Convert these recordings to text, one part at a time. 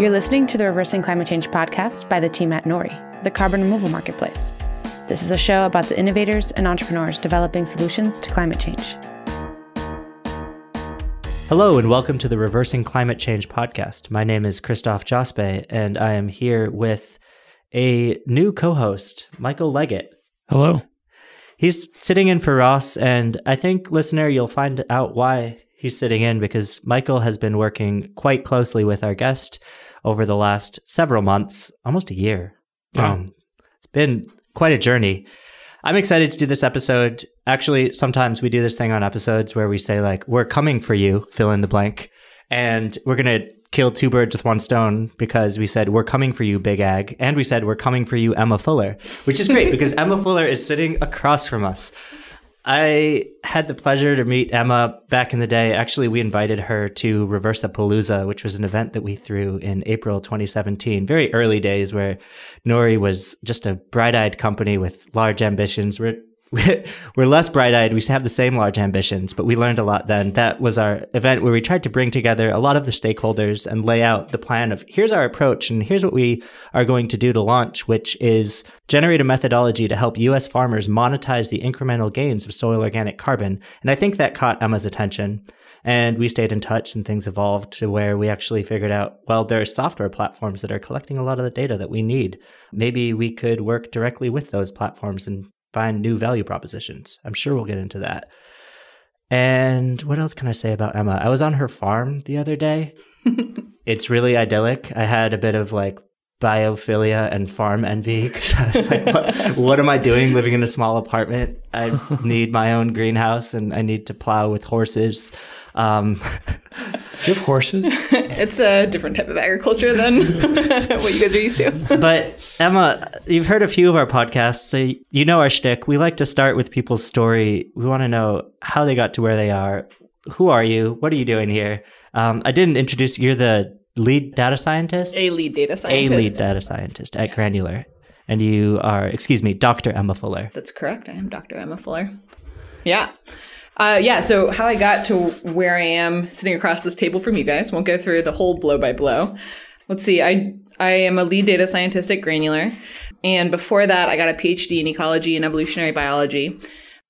You're listening to the Reversing Climate Change podcast by the team at Nori, the carbon removal marketplace. This is a show about the innovators and entrepreneurs developing solutions to climate change. Hello, and welcome to the Reversing Climate Change podcast. My name is Christophe Jospe, and I am here with a new co host, Michael Leggett. Hello. He's sitting in for Ross, and I think, listener, you'll find out why he's sitting in because Michael has been working quite closely with our guest over the last several months, almost a year. Wow. Um, it's been quite a journey. I'm excited to do this episode. Actually, sometimes we do this thing on episodes where we say, like, we're coming for you, fill in the blank. And we're going to kill two birds with one stone because we said, we're coming for you, Big Ag. And we said, we're coming for you, Emma Fuller, which is great because Emma Fuller is sitting across from us. I had the pleasure to meet Emma back in the day. Actually, we invited her to Reversapalooza, which was an event that we threw in April 2017, very early days where Nori was just a bright eyed company with large ambitions. We're we're less bright eyed. We have the same large ambitions, but we learned a lot then. That was our event where we tried to bring together a lot of the stakeholders and lay out the plan of here's our approach and here's what we are going to do to launch, which is generate a methodology to help US farmers monetize the incremental gains of soil organic carbon. And I think that caught Emma's attention. And we stayed in touch and things evolved to where we actually figured out, well, there are software platforms that are collecting a lot of the data that we need. Maybe we could work directly with those platforms and find new value propositions. I'm sure we'll get into that. And what else can I say about Emma? I was on her farm the other day. it's really idyllic. I had a bit of like biophilia and farm envy because I was like, what, what am I doing living in a small apartment? I need my own greenhouse and I need to plow with horses. Um, Do you have horses? it's a different type of agriculture than what you guys are used to. but Emma, you've heard a few of our podcasts, so you know our shtick. We like to start with people's story. We want to know how they got to where they are. Who are you? What are you doing here? Um, I didn't introduce you. You're the lead data scientist. A lead data scientist. A lead data scientist at Granular, and you are, excuse me, Dr. Emma Fuller. That's correct. I am Dr. Emma Fuller. Yeah. Uh, yeah, so how I got to where I am sitting across this table from you guys, won't go through the whole blow by blow. Let's see, I, I am a lead data scientist at Granular. And before that, I got a PhD in ecology and evolutionary biology.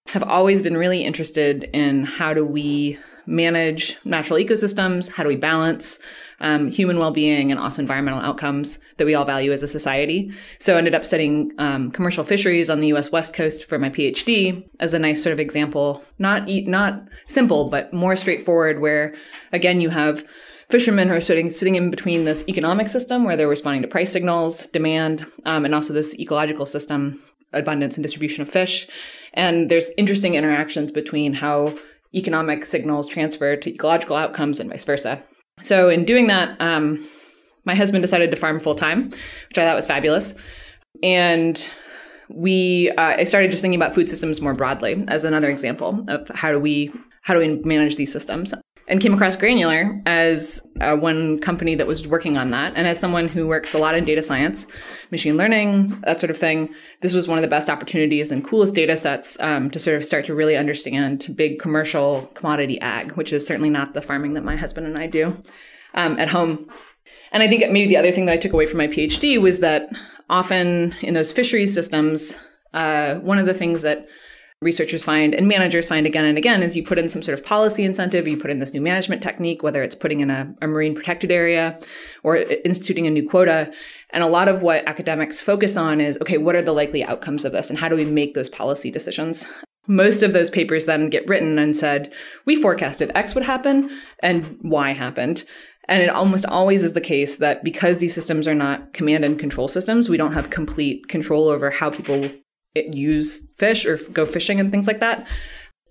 Have always been really interested in how do we manage natural ecosystems, how do we balance um, human well-being and also environmental outcomes that we all value as a society. So I ended up studying um, commercial fisheries on the U.S. West Coast for my PhD as a nice sort of example, not not simple but more straightforward. Where again you have fishermen who are sitting sitting in between this economic system where they're responding to price signals, demand, um, and also this ecological system, abundance and distribution of fish. And there's interesting interactions between how economic signals transfer to ecological outcomes and vice versa. So in doing that, um, my husband decided to farm full time, which I thought was fabulous. And we, uh, I started just thinking about food systems more broadly as another example of how do we, how do we manage these systems? And came across Granular as uh, one company that was working on that. And as someone who works a lot in data science, machine learning, that sort of thing, this was one of the best opportunities and coolest data sets um, to sort of start to really understand big commercial commodity ag, which is certainly not the farming that my husband and I do um, at home. And I think maybe the other thing that I took away from my PhD was that often in those fisheries systems, uh, one of the things that researchers find and managers find again and again is you put in some sort of policy incentive, you put in this new management technique, whether it's putting in a, a, marine protected area or instituting a new quota. And a lot of what academics focus on is okay, what are the likely outcomes of this and how do we make those policy decisions? Most of those papers then get written and said, we forecasted X would happen and Y happened. And it almost always is the case that because these systems are not command and control systems, we don't have complete control over how people use fish or go fishing and things like that.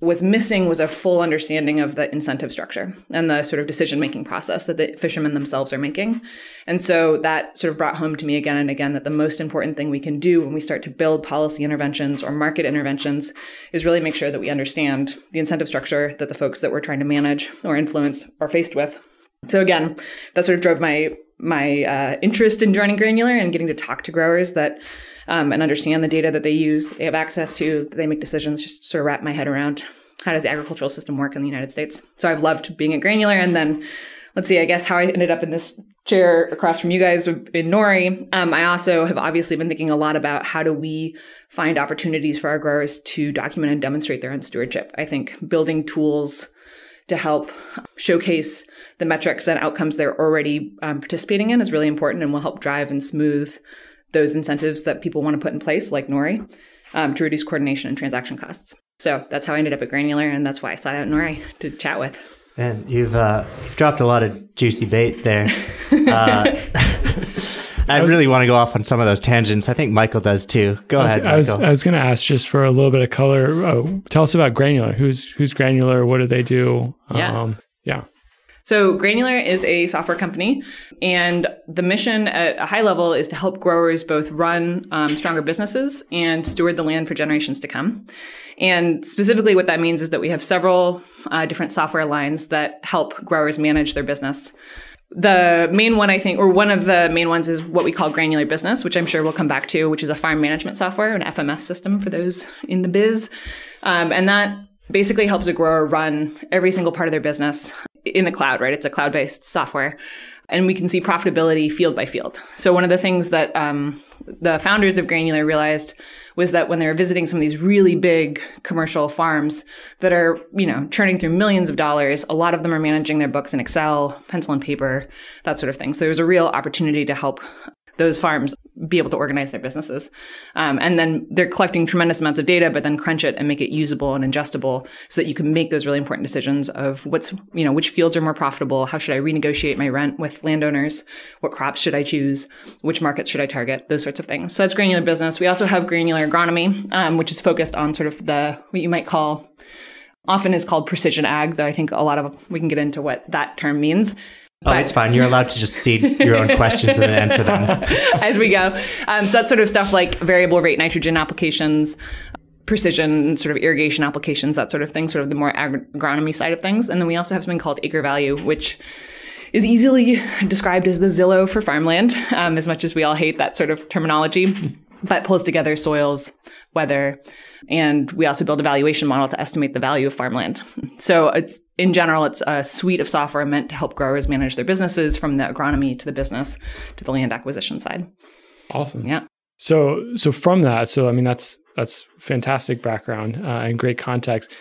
was missing was a full understanding of the incentive structure and the sort of decision making process that the fishermen themselves are making. And so that sort of brought home to me again and again that the most important thing we can do when we start to build policy interventions or market interventions is really make sure that we understand the incentive structure that the folks that we're trying to manage or influence are faced with. So again, that sort of drove my my uh, interest in joining Granular and getting to talk to growers that um, and understand the data that they use, that they have access to, that they make decisions, just sort of wrap my head around how does the agricultural system work in the United States. So I've loved being at Granular and then let's see, I guess how I ended up in this chair across from you guys in Nori. Um, I also have obviously been thinking a lot about how do we find opportunities for our growers to document and demonstrate their own stewardship. I think building tools to help showcase the metrics and outcomes they're already um, participating in is really important and will help drive and smooth those incentives that people want to put in place, like Nori, um, to reduce coordination and transaction costs. So that's how I ended up at Granular, and that's why I sought out Nori to chat with. And you've uh, you've dropped a lot of juicy bait there. Uh, I really want to go off on some of those tangents. I think Michael does too. Go I was, ahead, I was, Michael. I was going to ask just for a little bit of color. Uh, tell us about Granular. Who's who's Granular? What do they do? Yeah. Um, yeah. So, Granular is a software company, and the mission at a high level is to help growers both run um, stronger businesses and steward the land for generations to come. And specifically, what that means is that we have several uh, different software lines that help growers manage their business. The main one, I think, or one of the main ones is what we call Granular Business, which I'm sure we'll come back to, which is a farm management software, an FMS system for those in the biz. Um, and that basically helps a grower run every single part of their business in the cloud, right? It's a cloud based software. And we can see profitability field by field. So, one of the things that um, the founders of Granular realized was that when they were visiting some of these really big commercial farms that are, you know, churning through millions of dollars, a lot of them are managing their books in Excel, pencil and paper, that sort of thing. So, there was a real opportunity to help those farms be able to organize their businesses. Um, and then they're collecting tremendous amounts of data, but then crunch it and make it usable and ingestible so that you can make those really important decisions of what's, you know, which fields are more profitable? How should I renegotiate my rent with landowners? What crops should I choose? Which markets should I target? Those sorts of things. So that's granular business. We also have granular agronomy, um, which is focused on sort of the, what you might call often is called precision ag, though I think a lot of we can get into what that term means. Oh, it's fine. You're allowed to just seed your own questions and answer them. as we go. Um, so that's sort of stuff like variable rate nitrogen applications, precision sort of irrigation applications, that sort of thing, sort of the more ag- agronomy side of things. And then we also have something called acre value, which is easily described as the Zillow for farmland, um, as much as we all hate that sort of terminology, but pulls together soils, weather, and we also build a valuation model to estimate the value of farmland. So it's in general, it's a suite of software meant to help growers manage their businesses from the agronomy to the business to the land acquisition side. Awesome. Yeah. So so from that, so I mean that's that's fantastic background uh, and great context.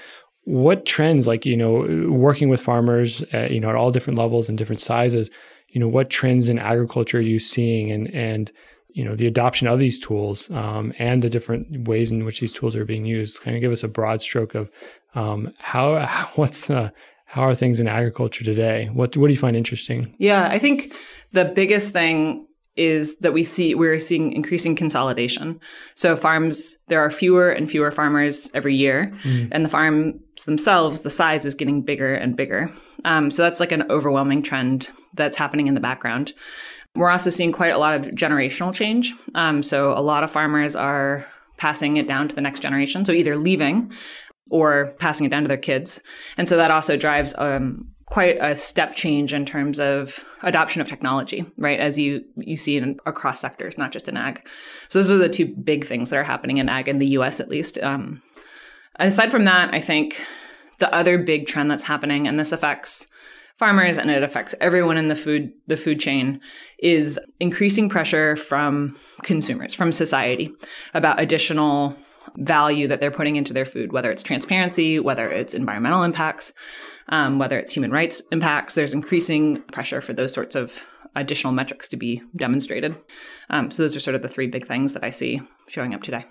What trends, like you know, working with farmers, uh, you know, at all different levels and different sizes, you know, what trends in agriculture are you seeing, and and you know the adoption of these tools um, and the different ways in which these tools are being used? Kind of give us a broad stroke of um, how what's uh, how are things in agriculture today? What what do you find interesting? Yeah, I think the biggest thing is that we see we're seeing increasing consolidation. So farms there are fewer and fewer farmers every year, mm. and the farms themselves the size is getting bigger and bigger. Um, so that's like an overwhelming trend that's happening in the background. We're also seeing quite a lot of generational change. Um, so a lot of farmers are passing it down to the next generation. So either leaving or passing it down to their kids. And so that also drives um, quite a step change in terms of adoption of technology, right? As you you see in across sectors, not just in ag. So those are the two big things that are happening in ag in the U.S. at least. Um, aside from that, I think the other big trend that's happening, and this affects farmers and it affects everyone in the food the food chain is increasing pressure from consumers from society about additional value that they're putting into their food whether it's transparency whether it's environmental impacts um, whether it's human rights impacts. There's increasing pressure for those sorts of additional metrics to be demonstrated. Um, so those are sort of the three big things that i see showing up today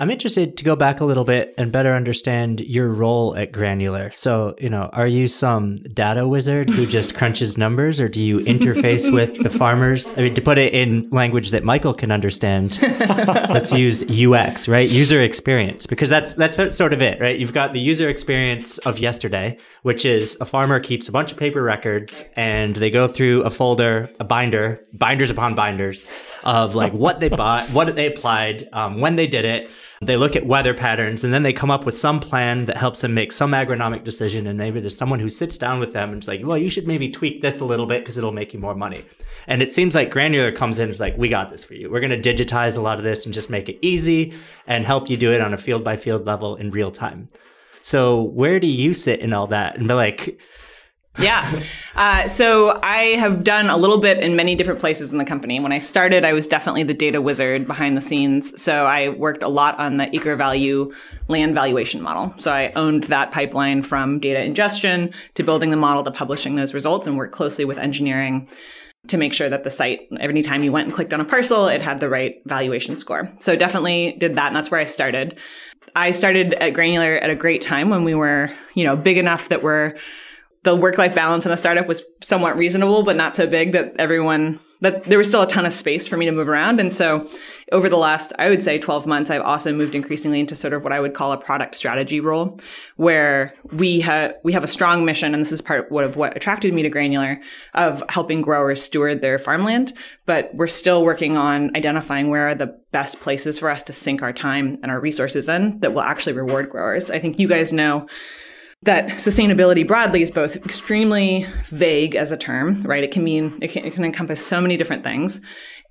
I'm interested to go back a little bit and better understand your role at Granular. So, you know, are you some data wizard who just crunches numbers or do you interface with the farmers? I mean, to put it in language that Michael can understand, let's use UX, right? User experience, because that's that's sort of it, right? You've got the user experience of yesterday, which is a farmer keeps a bunch of paper records and they go through a folder, a binder, binders upon binders of like what they bought, what they applied, um, when they did it they look at weather patterns and then they come up with some plan that helps them make some agronomic decision. And maybe there's someone who sits down with them and is like, well, you should maybe tweak this a little bit because it'll make you more money. And it seems like Granular comes in and is like, we got this for you. We're going to digitize a lot of this and just make it easy and help you do it on a field by field level in real time. So where do you sit in all that? And be like, Yeah. Uh, so I have done a little bit in many different places in the company. When I started, I was definitely the data wizard behind the scenes. So I worked a lot on the acre value land valuation model. So I owned that pipeline from data ingestion to building the model to publishing those results and worked closely with engineering to make sure that the site, every time you went and clicked on a parcel, it had the right valuation score. So definitely did that. And that's where I started. I started at Granular at a great time when we were, you know, big enough that we're the work life balance in a startup was somewhat reasonable, but not so big that everyone that there was still a ton of space for me to move around. And so over the last, I would say 12 months, I've also moved increasingly into sort of what I would call a product strategy role where we have, we have a strong mission. And this is part of what attracted me to Granular of helping growers steward their farmland. But we're still working on identifying where are the best places for us to sink our time and our resources in that will actually reward growers. I think you guys know that sustainability broadly is both extremely vague as a term, right? It can mean, it can, it can encompass so many different things.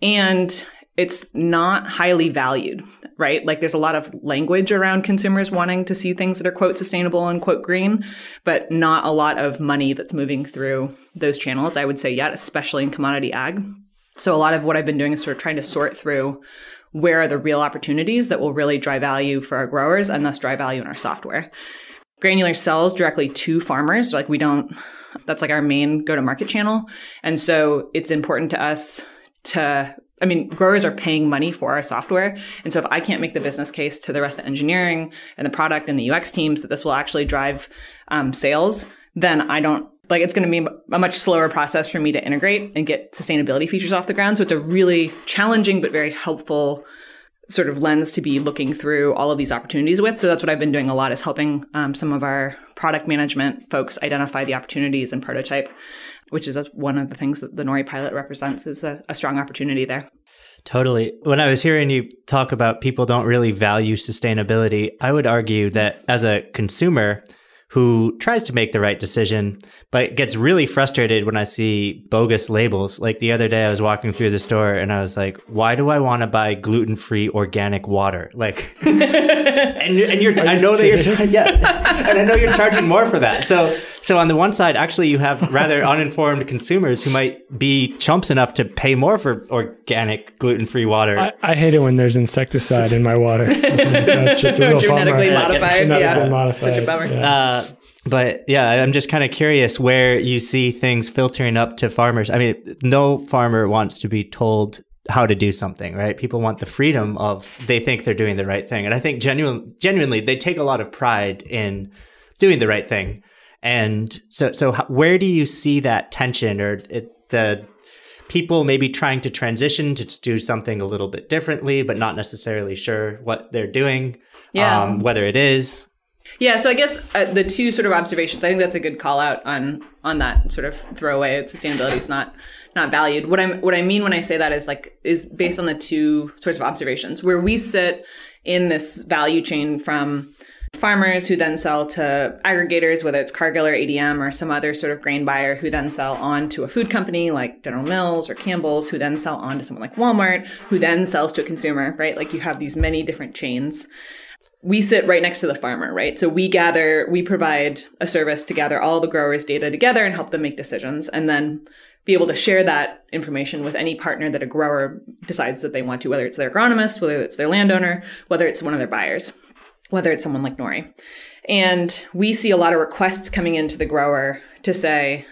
And it's not highly valued, right? Like there's a lot of language around consumers wanting to see things that are quote sustainable and quote green, but not a lot of money that's moving through those channels, I would say yet, especially in commodity ag. So a lot of what I've been doing is sort of trying to sort through where are the real opportunities that will really drive value for our growers and thus drive value in our software. Granular sells directly to farmers. Like we don't, that's like our main go to market channel. And so it's important to us to, I mean, growers are paying money for our software. And so if I can't make the business case to the rest of engineering and the product and the UX teams that this will actually drive um, sales, then I don't like it's going to be a much slower process for me to integrate and get sustainability features off the ground. So it's a really challenging but very helpful sort of lens to be looking through all of these opportunities with. So that's what I've been doing a lot is helping um, some of our product management folks identify the opportunities and prototype, which is one of the things that the Nori pilot represents is a, a strong opportunity there. Totally. When I was hearing you talk about people don't really value sustainability, I would argue that as a consumer, who tries to make the right decision, but gets really frustrated when I see bogus labels. Like the other day, I was walking through the store and I was like, why do I want to buy gluten free organic water? Like, and, and you're, I know that you're, yeah, and I know you're charging more for that. So, so on the one side, actually, you have rather uninformed consumers who might be chumps enough to pay more for organic gluten free water. I, I, hate it when there's insecticide in my water. That's just a real genetically modified. Genetically yeah. modified. Such a bummer. Yeah. Uh, but yeah, I'm just kind of curious where you see things filtering up to farmers. I mean, no farmer wants to be told how to do something, right? People want the freedom of they think they're doing the right thing. And I think genuine, genuinely they take a lot of pride in doing the right thing. And so, so where do you see that tension or it, the people maybe trying to transition to do something a little bit differently, but not necessarily sure what they're doing? Yeah. Um, whether it is yeah, so I guess uh, the two sort of observations. I think that's a good call out on on that sort of throwaway. Sustainability is not not valued. What I'm what I mean when I say that is like is based on the two sorts of observations where we sit in this value chain from farmers who then sell to aggregators, whether it's Cargill or ADM or some other sort of grain buyer who then sell on to a food company like General Mills or Campbell's, who then sell on to someone like Walmart, who then sells to a consumer, right? Like you have these many different chains we sit right next to the farmer, right? So we gather, we provide a service to gather all the growers' data together and help them make decisions and then be able to share that information with any partner that a grower decides that they want to, whether it's their agronomist, whether it's their landowner, whether it's one of their buyers, whether it's someone like Nori. And we see a lot of requests coming into the grower to say,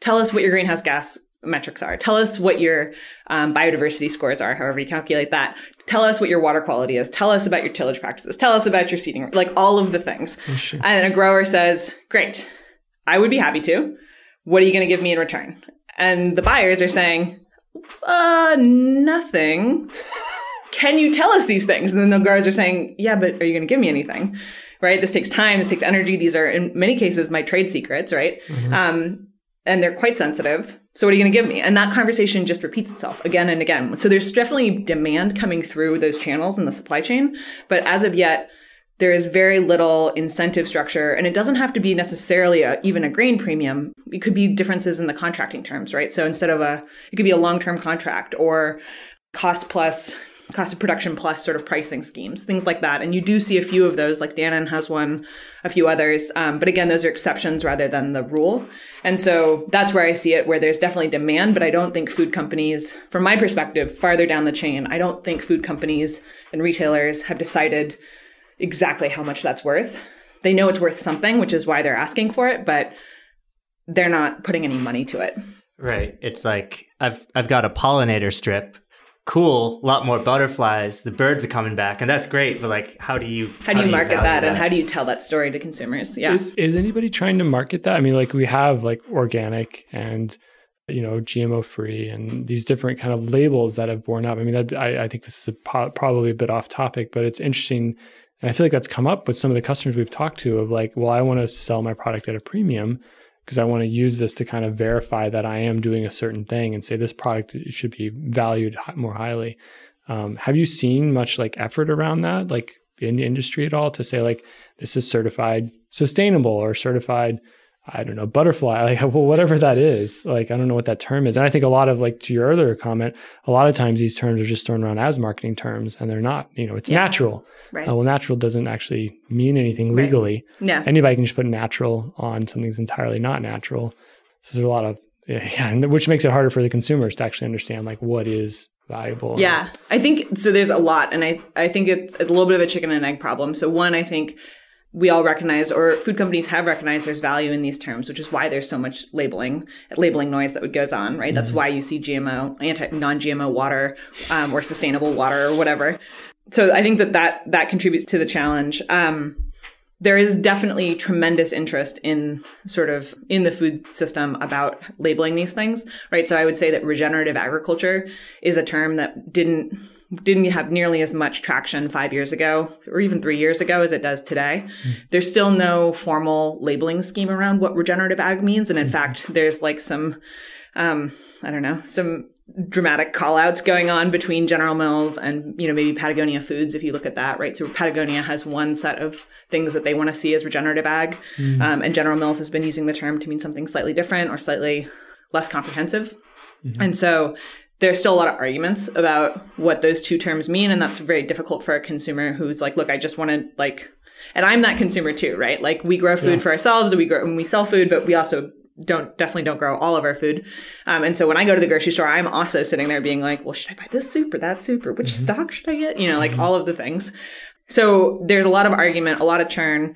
tell us what your greenhouse gas metrics are. Tell us what your um, biodiversity scores are, however you calculate that. Tell us what your water quality is. Tell us about your tillage practices. Tell us about your seeding, like all of the things. Oh, sure. And a grower says, Great, I would be happy to. What are you going to give me in return? And the buyers are saying, Uh, nothing. Can you tell us these things? And then the growers are saying, Yeah, but are you going to give me anything? Right? This takes time. This takes energy. These are, in many cases, my trade secrets, right? Mm-hmm. Um, and they're quite sensitive. So what are you going to give me? And that conversation just repeats itself again and again. So there's definitely demand coming through those channels in the supply chain, but as of yet, there is very little incentive structure, and it doesn't have to be necessarily a, even a grain premium. It could be differences in the contracting terms, right? So instead of a, it could be a long-term contract or cost plus cost of production plus sort of pricing schemes, things like that. And you do see a few of those, like Dannon has one, a few others. Um, but again, those are exceptions rather than the rule. And so that's where I see it, where there's definitely demand, but I don't think food companies, from my perspective, farther down the chain, I don't think food companies and retailers have decided exactly how much that's worth. They know it's worth something, which is why they're asking for it, but they're not putting any money to it. Right. It's like I've I've got a pollinator strip. Cool, a lot more butterflies. The birds are coming back, and that's great. But like, how do you How do you market value that, and how do you tell that story to consumers? Yeah. Is, is anybody trying to market that? I mean, like we have like organic and you know GMO free and these different kind of labels that have borne up. I mean, that, I, I think this is a po- probably a bit off topic, but it's interesting, and I feel like that's come up with some of the customers we've talked to of like, well, I want to sell my product at a premium because I want to use this to kind of verify that I am doing a certain thing and say this product should be valued more highly. Um, have you seen much like effort around that, like in the industry at all, to say like this is certified sustainable or certified, I don't know, butterfly, like well, whatever that is. Like I don't know what that term is, and I think a lot of like to your earlier comment, a lot of times these terms are just thrown around as marketing terms, and they're not. You know, it's Yeah. natural. Right. Uh, well, natural doesn't actually mean anything Right. legally yeah. anybody can just put natural on something that's entirely not natural. So there's a lot of yeah, yeah, and which makes it harder for the consumers to actually understand like what is valuable. Yeah, I think so. There's a lot, and I I think it's, it's a little bit of a chicken and egg problem. So one, I think we all recognize, or food companies have recognized, there's value in these terms, which is why there's so much labeling labeling noise that would goes on. Right. That's why you see GMO, anti non-GMO water, um, or sustainable water, or whatever. So I think that that that contributes to the challenge. Um, there is definitely tremendous interest in sort of in the food system about labeling these things, right? So I would say that regenerative agriculture is a term that didn't didn't have nearly as much traction five years ago or even three years ago as it does today. There's still no formal labeling scheme around what regenerative ag means, and in fact, there's like some um, I don't know, some dramatic call outs going on between General Mills and, you know, maybe Patagonia Foods, if you look at that, right? So Patagonia has one set of things that they want to see as regenerative ag. Um, and General Mills has been using the term to mean something slightly different or slightly less comprehensive. And so there's still a lot of arguments about what those two terms mean. And that's very difficult for a consumer who's like, look, I just want to like, and I'm that consumer too, right? Like we grow food Yeah. for ourselves and we grow and we sell food, but we also don't definitely don't grow all of our food. Um, and so when I go to the grocery store, I'm also sitting there being like, well, should I buy this soup or that soup or which stock should I get? You know, like all of the things. So there's a lot of argument, a lot of churn.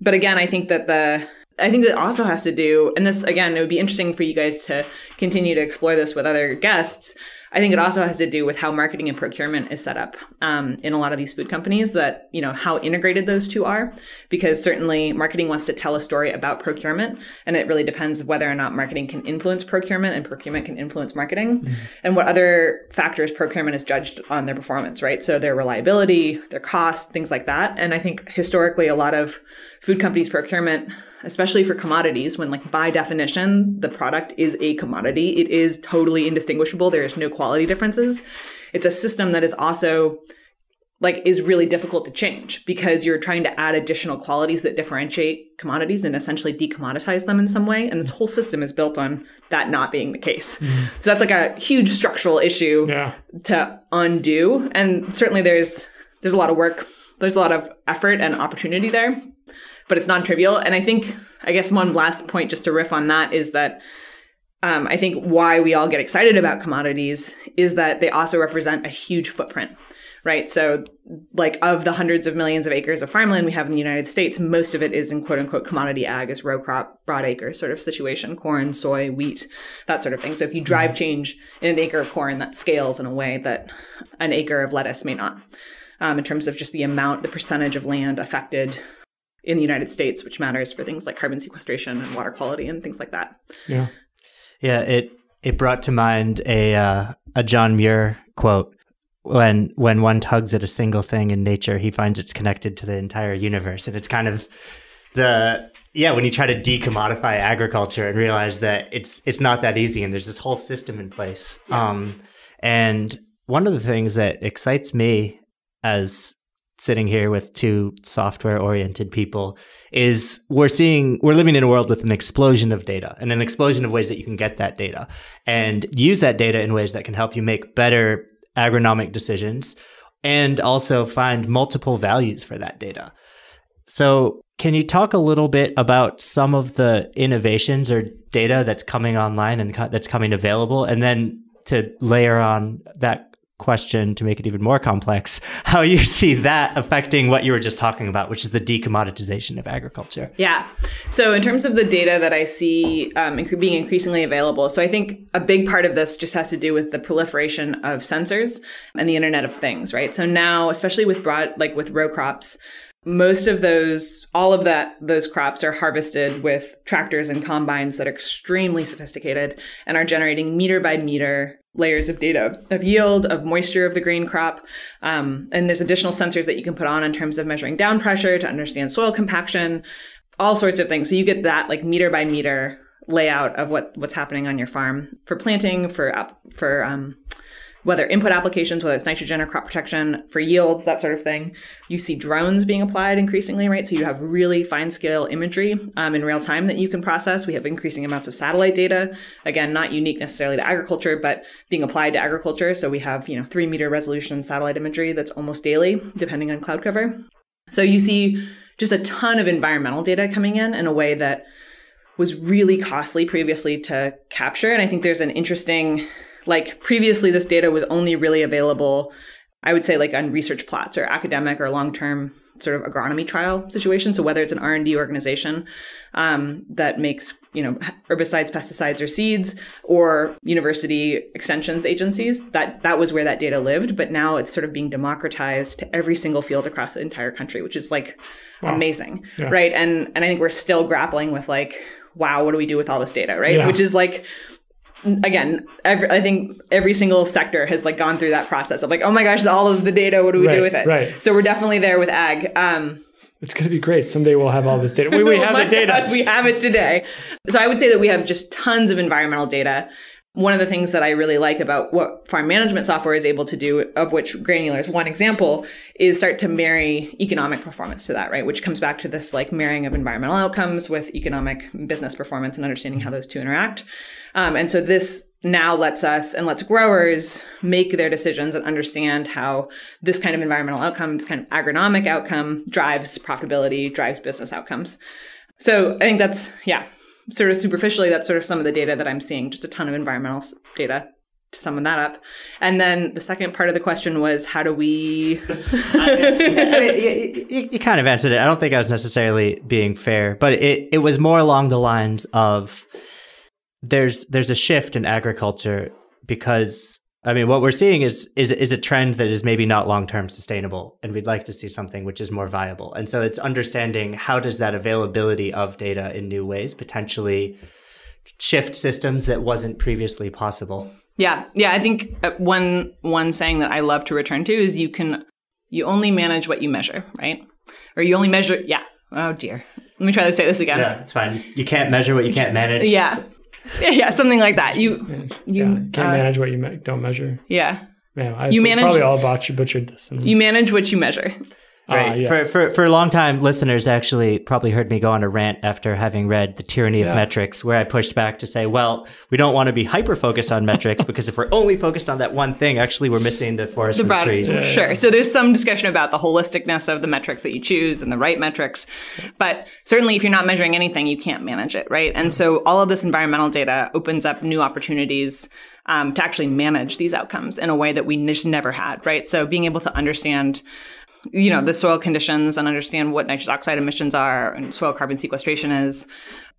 But again, I think that the I think that also has to do, and this again, it would be interesting for you guys to continue to explore this with other guests. I think it also has to do with how marketing and procurement is set up um, in a lot of these food companies. That you know how integrated those two are, because certainly marketing wants to tell a story about procurement, and it really depends whether or not marketing can influence procurement and procurement can influence marketing, and what other factors procurement is judged on their performance, right? So their reliability, their cost, things like that. And I think historically, a lot of food companies' procurement especially for commodities when like by definition the product is a commodity it is totally indistinguishable. There's no quality differences. It's a system that is also like is really difficult to change because you're trying to add additional qualities that differentiate commodities and essentially decommoditize them in some way. And this whole system is built on that not being the case. Mm. So that's like a huge structural issue Yeah. to undo. And certainly there's there's a lot of work there's a lot of effort and opportunity there but it's non-trivial. And i think i guess one last point just to riff on that is that um, i think why we all get excited about commodities is that they also represent a huge footprint right? So like of the hundreds of millions of acres of farmland we have in the united states most of it is in quote unquote commodity ag as row crop broad acre sort of situation corn soy wheat that sort of thing. So if you drive change in an acre of corn that scales in a way that an acre of lettuce may not um, in terms of just the amount the percentage of land affected in the United States, which matters for things like carbon sequestration and water quality and things like that. Yeah. Yeah, it it brought to mind a uh, a John Muir quote when when one tugs at a single thing in nature, he finds it's connected to the entire universe, and it's kind of the yeah when you try to decommodify agriculture and realize that it's it's not that easy, and there's this whole system in place. Um, and one of the things that excites me as sitting here with two software oriented people is we're seeing we're living in a world with an explosion of data and an explosion of ways that you can get that data and use that data in ways that can help you make better agronomic decisions and also find multiple values for that data. So, can you talk a little bit about some of the innovations or data that's coming online and co- that's coming available? And then to layer on that question to make it even more complex, how you see that affecting what you were just talking about, which is the decommoditization of agriculture. Yeah. So, in terms of the data that I see um, being increasingly available, so I think a big part of this just has to do with the proliferation of sensors and the Internet of Things, right? So now, especially with broad, like with row crops, most of those all of that those crops are harvested with tractors and combines that are extremely sophisticated and are generating meter by meter layers of data of yield of moisture of the grain crop um, and there's additional sensors that you can put on in terms of measuring down pressure to understand soil compaction all sorts of things. So you get that like meter by meter layout of what what's happening on your farm for planting for for um, whether input applications, whether it's nitrogen or crop protection for yields, that sort of thing. You see drones being applied increasingly, right? So you have really fine scale imagery um, in real time that you can process. We have increasing amounts of satellite data. Again, not unique necessarily to agriculture, but being applied to agriculture. So we have, you know, three meter resolution satellite imagery that's almost daily, depending on cloud cover. So you see just a ton of environmental data coming in in a way that was really costly previously to capture. And I think there's an interesting like previously, this data was only really available, I would say, like on research plots or academic or long-term sort of agronomy trial situation. So whether it's an R and D organization um, that makes you know herbicides, pesticides, or seeds, or university extensions agencies, that that was where that data lived. But now it's sort of being democratized to every single field across the entire country, which is like wow. amazing, yeah. right? And and I think we're still grappling with like, wow, what do we do with all this data, right? Yeah. Which is like again, every, I think every single sector has like gone through that process of like, oh my gosh, all of the data. What do we right, do with it? Right. So we're definitely there with ag. Um, it's going to be great. Someday we'll have all this data. We, we oh have the data. God, we have it today. So I would say that we have just tons of environmental data. One of the things that I really like about what farm management software is able to do, of which Granular is one example, is start to marry economic performance to that, right? Which comes back to this like marrying of environmental outcomes with economic business performance and understanding how those two interact. Um, and so this now lets us and lets growers make their decisions and understand how this kind of environmental outcome, this kind of agronomic outcome drives profitability, drives business outcomes. So I think that's, yeah, sort of superficially, that's sort of some of the data that I'm seeing, just a ton of environmental data to sum that up. And then the second part of the question was, how do we? I mean, you, you, kind of answered it. I don't think I was necessarily being fair, but it, it was more along the lines of there's there's a shift in agriculture because I mean what we're seeing is is is a trend that is maybe not long term sustainable, and we'd like to see something which is more viable. And so it's understanding how does that availability of data in new ways potentially shift systems that wasn't previously possible. Yeah, yeah. I think uh, one one saying that I love to return to is you can you only manage what you measure, right? Or you only measure. Yeah. Oh dear. Let me try to say this again. Yeah, it's fine. You can't measure what you can't manage. Yeah. Yeah, yeah, something like that. You you yeah, can't uh, manage what you me- don't measure. Yeah. Man, I you manage, probably all botched, butchered this. And, you manage what you measure. Right. Uh, yes. For, for, for long time listeners actually probably heard me go on a rant after having read The Tyranny of yeah. Metrics, where I pushed back to say, well, we don't want to be hyper focused on metrics because if we're only focused on that one thing, actually we're missing the forest the broad, trees. Yeah, sure. So there's some discussion about the holisticness of the metrics that you choose and the right metrics. But certainly if you're not measuring anything, you can't manage it, right? And so all of this environmental data opens up new opportunities um, to actually manage these outcomes in a way that we just never had, right? So being able to understand you know, the mm-hmm. soil conditions and understand what nitrous oxide emissions are and soil carbon sequestration is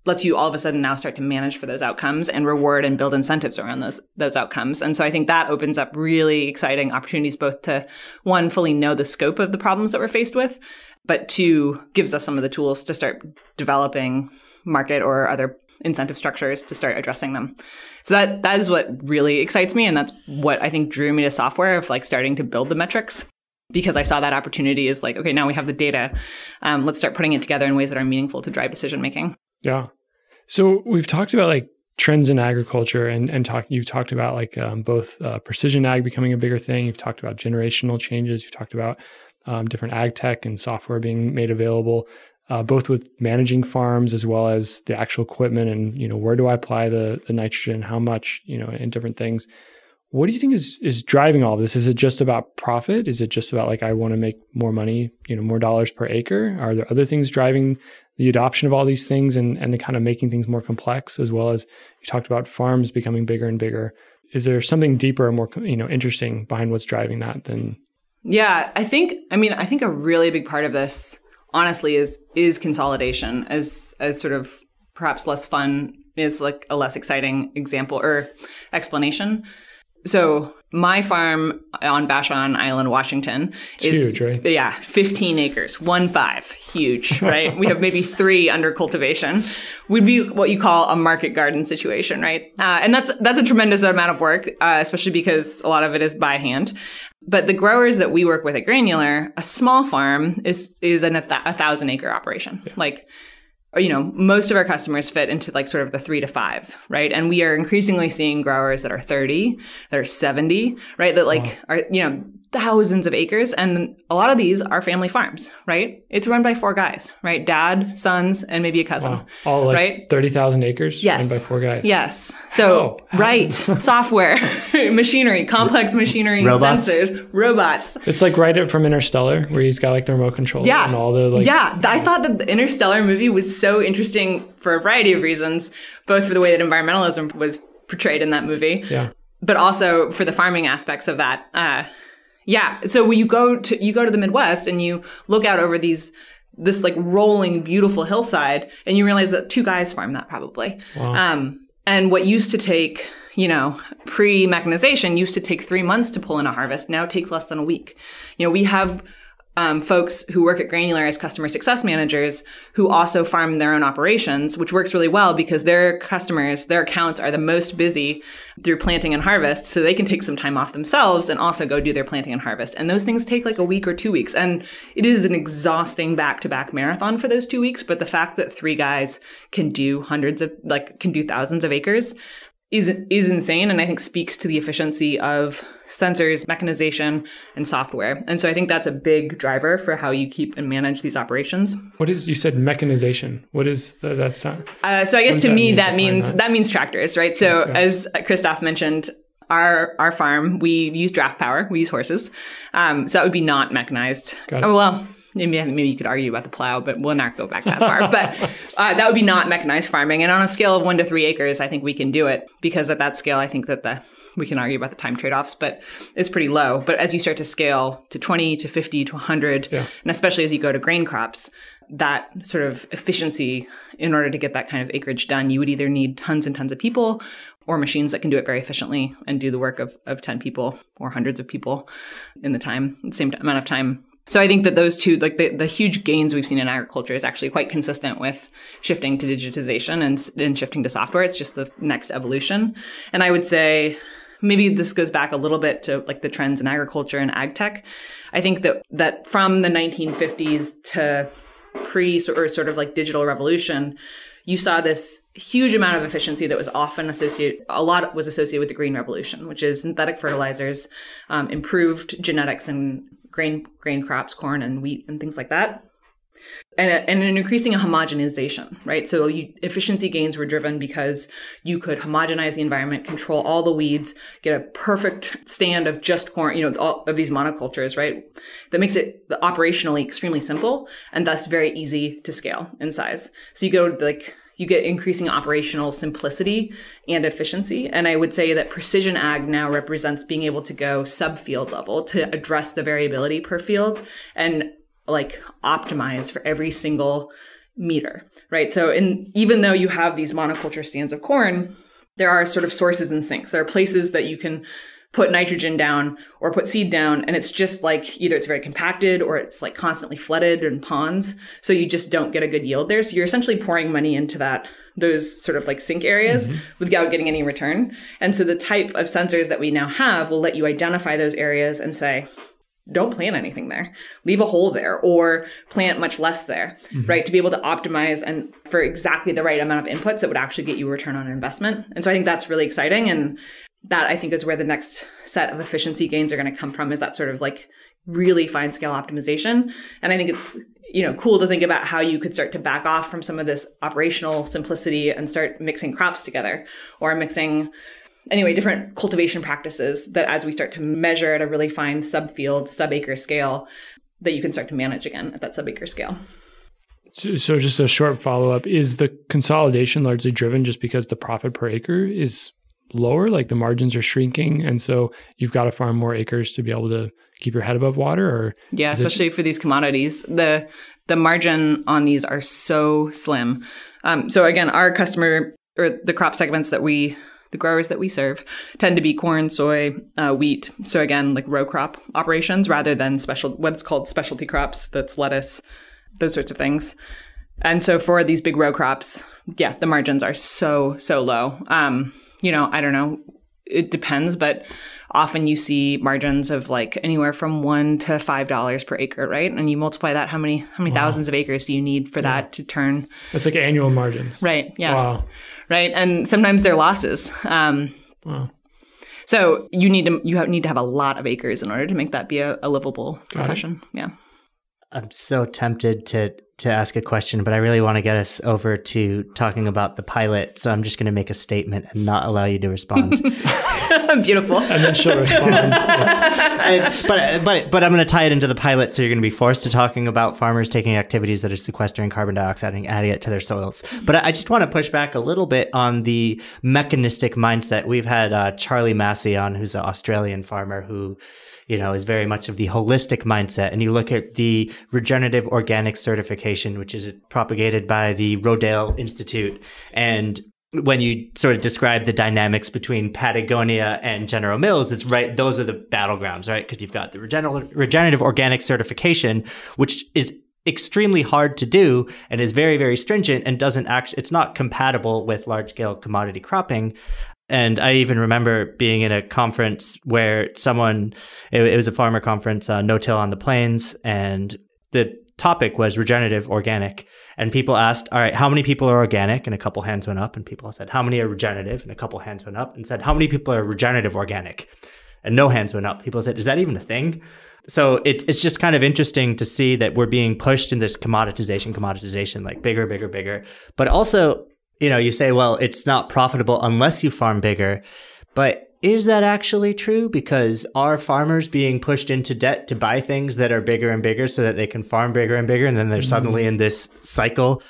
lets you all of a sudden now start to manage for those outcomes and reward and build incentives around those those outcomes. And so I think that opens up really exciting opportunities both to one fully know the scope of the problems that we're faced with, but two gives us some of the tools to start developing market or other incentive structures to start addressing them. So that that is what really excites me and that's what I think drew me to software of like starting to build the metrics because I saw that opportunity is like, okay, now we have the data. Um, let's start putting it together in ways that are meaningful to drive decision making. Yeah. So we've talked about like trends in agriculture and and talk. You've talked about like um, both uh, precision ag becoming a bigger thing. You've talked about generational changes. You've talked about um, different ag tech and software being made available, uh, both with managing farms as well as the actual equipment and you know where do I apply the the nitrogen, how much, you know, and different things. What do you think is is driving all of this? Is it just about profit? Is it just about like I want to make more money, you know, more dollars per acre? Are there other things driving the adoption of all these things and and the kind of making things more complex as well as you talked about farms becoming bigger and bigger? Is there something deeper and more you know interesting behind what's driving that than Yeah, I think I mean I think a really big part of this honestly is is consolidation as as sort of perhaps less fun is like a less exciting example or explanation. So my farm on Vashon Island, Washington, It's is huge, right? yeah, 15 acres, one five, huge, right? we have maybe three under cultivation. Would be what you call a market garden situation, right? Uh, and that's that's a tremendous amount of work, uh, especially because a lot of it is by hand. But the growers that we work with at Granular, a small farm is is an, a, th- a thousand acre operation, like you know, most of our customers fit into like sort of the three to five, right? And we are increasingly seeing growers that are 30, that are 70, right? That like are, you know, thousands of acres. And a lot of these are family farms, right? It's run by four guys, right? Dad, sons, and maybe a cousin. Wow. all like Right? thirty thousand acres Yes. run by four guys? Yes. So, How? right. Software, machinery, complex machinery, Robots. sensors, robots. It's like right from Interstellar where he's got like the remote control Yeah. and all the like yeah, I thought that the Interstellar movie was so interesting for a variety of reasons, both for the way that environmentalism was portrayed in that movie, yeah. but also for the farming aspects of that. Uh, yeah. So when you go to you go to the Midwest and you look out over these this like rolling beautiful hillside, and you realize that two guys farm that probably. Wow. Um, and what used to take you know pre mechanization used to take three months to pull in a harvest now it takes less than a week. You know we have um, folks who work at Granular as customer success managers who also farm their own operations, which works really well because their customers, their accounts are the most busy through planting and harvest. So they can take some time off themselves and also go do their planting and harvest. And those things take like a week or two weeks. And it is an exhausting back to back marathon for those two weeks. But the fact that three guys can do hundreds of, like, can do thousands of acres is is insane and I think speaks to the efficiency of sensors, mechanization, and software. And so I think that's a big driver for how you keep and manage these operations. What is you said mechanization? What is that? that sound? Uh, so I guess to that me mean? that means that. that. means tractors, right? So Okay. as Christophe mentioned, our our farm we use draft power, we use horses, um, so that would be not mechanized. Got it. Oh well. Maybe, maybe you could argue about the plow, but we'll not go back that far. but uh, that would be not mechanized farming. And on a scale of one to three acres, I think we can do it because at that scale, I think that the we can argue about the time trade offs, but it's pretty low. But as you start to scale to 20 to 50 to 100, Yeah. and especially as you go to grain crops, that sort of efficiency in order to get that kind of acreage done, you would either need tons and tons of people or machines that can do it very efficiently and do the work of, of 10 people or hundreds of people in the time, same amount of time. So I think that those two, like the, the huge gains we've seen in agriculture is actually quite consistent with shifting to digitization and, and shifting to software. It's just the next evolution. And I would say maybe this goes back a little bit to like the trends in agriculture and ag tech. I think that that from the 1950s to pre or sort of like digital revolution, you saw this huge amount of efficiency that was often associated, a lot was associated with the green revolution, which is synthetic fertilizers, um, improved genetics and grain grain crops, corn and wheat and things like that. And, and an increasing homogenization, right? So you, efficiency gains were driven because you could homogenize the environment, control all the weeds, get a perfect stand of just corn, you know, all of these monocultures, right? That makes it operationally extremely simple and thus very easy to scale in size. So you go like you get increasing operational simplicity and efficiency. And I would say that precision ag now represents being able to go subfield level to address the variability per field and like optimize for every single meter, right? So in even though you have these monoculture stands of corn, there are sort of sources and sinks. There are places that you can put nitrogen down or put seed down and it's just like either it's very compacted or it's like constantly flooded in ponds so you just don't get a good yield there so you're essentially pouring money into that those sort of like sink areas mm-hmm. without getting any return and so the type of sensors that we now have will let you identify those areas and say don't plant anything there. Leave a hole there or plant much less there, mm-hmm. right? To be able to optimize and for exactly the right amount of inputs that would actually get you a return on investment. And so I think that's really exciting. And that I think is where the next set of efficiency gains are going to come from is that sort of like really fine scale optimization. And I think it's, you know, cool to think about how you could start to back off from some of this operational simplicity and start mixing crops together or mixing anyway, different cultivation practices that as we start to measure at a really fine subfield, sub-acre scale, that you can start to manage again at that sub-acre scale. So, so just a short follow up: Is the consolidation largely driven just because the profit per acre is lower, like the margins are shrinking, and so you've got to farm more acres to be able to keep your head above water? Or Yeah, is it- especially for these commodities, the the margin on these are so slim. Um, so again, our customer or the crop segments that we the growers that we serve tend to be corn, soy, uh, wheat. So again, like row crop operations rather than special what's called specialty crops. That's lettuce, those sorts of things. And so for these big row crops, yeah, the margins are so so low. Um, you know, I don't know. It depends, but often you see margins of like anywhere from one to five dollars per acre, right? And you multiply that, how many how many thousands of acres do you need for that to turn? it's like annual margins? Right. Yeah. Wow. Right. And sometimes they're losses. Um, Wow. so you need to you have, need to have a lot of acres in order to make that be a, a livable profession. Yeah. I'm so tempted to to ask a question, but I really want to get us over to talking about the pilot. So I'm just going to make a statement and not allow you to respond. Beautiful. And then she'll respond. Yeah. I- but but but I'm going to tie it into the pilot. So you're going to be forced to talking about farmers taking activities that are sequestering carbon dioxide and adding it to their soils. But I I just want to push back a little bit on the mechanistic mindset. We've had uh, Charlie Massey on, who's an Australian farmer who. You know, is very much of the holistic mindset. And you look at the regenerative organic certification, which is propagated by the Rodale Institute. And when you sort of describe the dynamics between Patagonia and General Mills, it's right, those are the battlegrounds, right? Because you've got the regener- regenerative organic certification, which is extremely hard to do and is very, very stringent and doesn't act it's not compatible with large scale commodity cropping. And I even remember being in a conference where someone, it, it was a farmer conference, uh, No Till on the Plains, and the topic was regenerative organic. And people asked, all right, how many people are organic? And a couple hands went up. And people said, how many are regenerative? And a couple hands went up and said, how many people are regenerative organic? And no hands went up. People said, is that even a thing? So it, it's just kind of interesting to see that we're being pushed in this commoditization, commoditization, like bigger, bigger, bigger. But also, you know, you say, well, it's not profitable unless you farm bigger. But is that actually true? Because are farmers being pushed into debt to buy things that are bigger and bigger so that they can farm bigger and bigger? And then they're mm-hmm. suddenly in this cycle.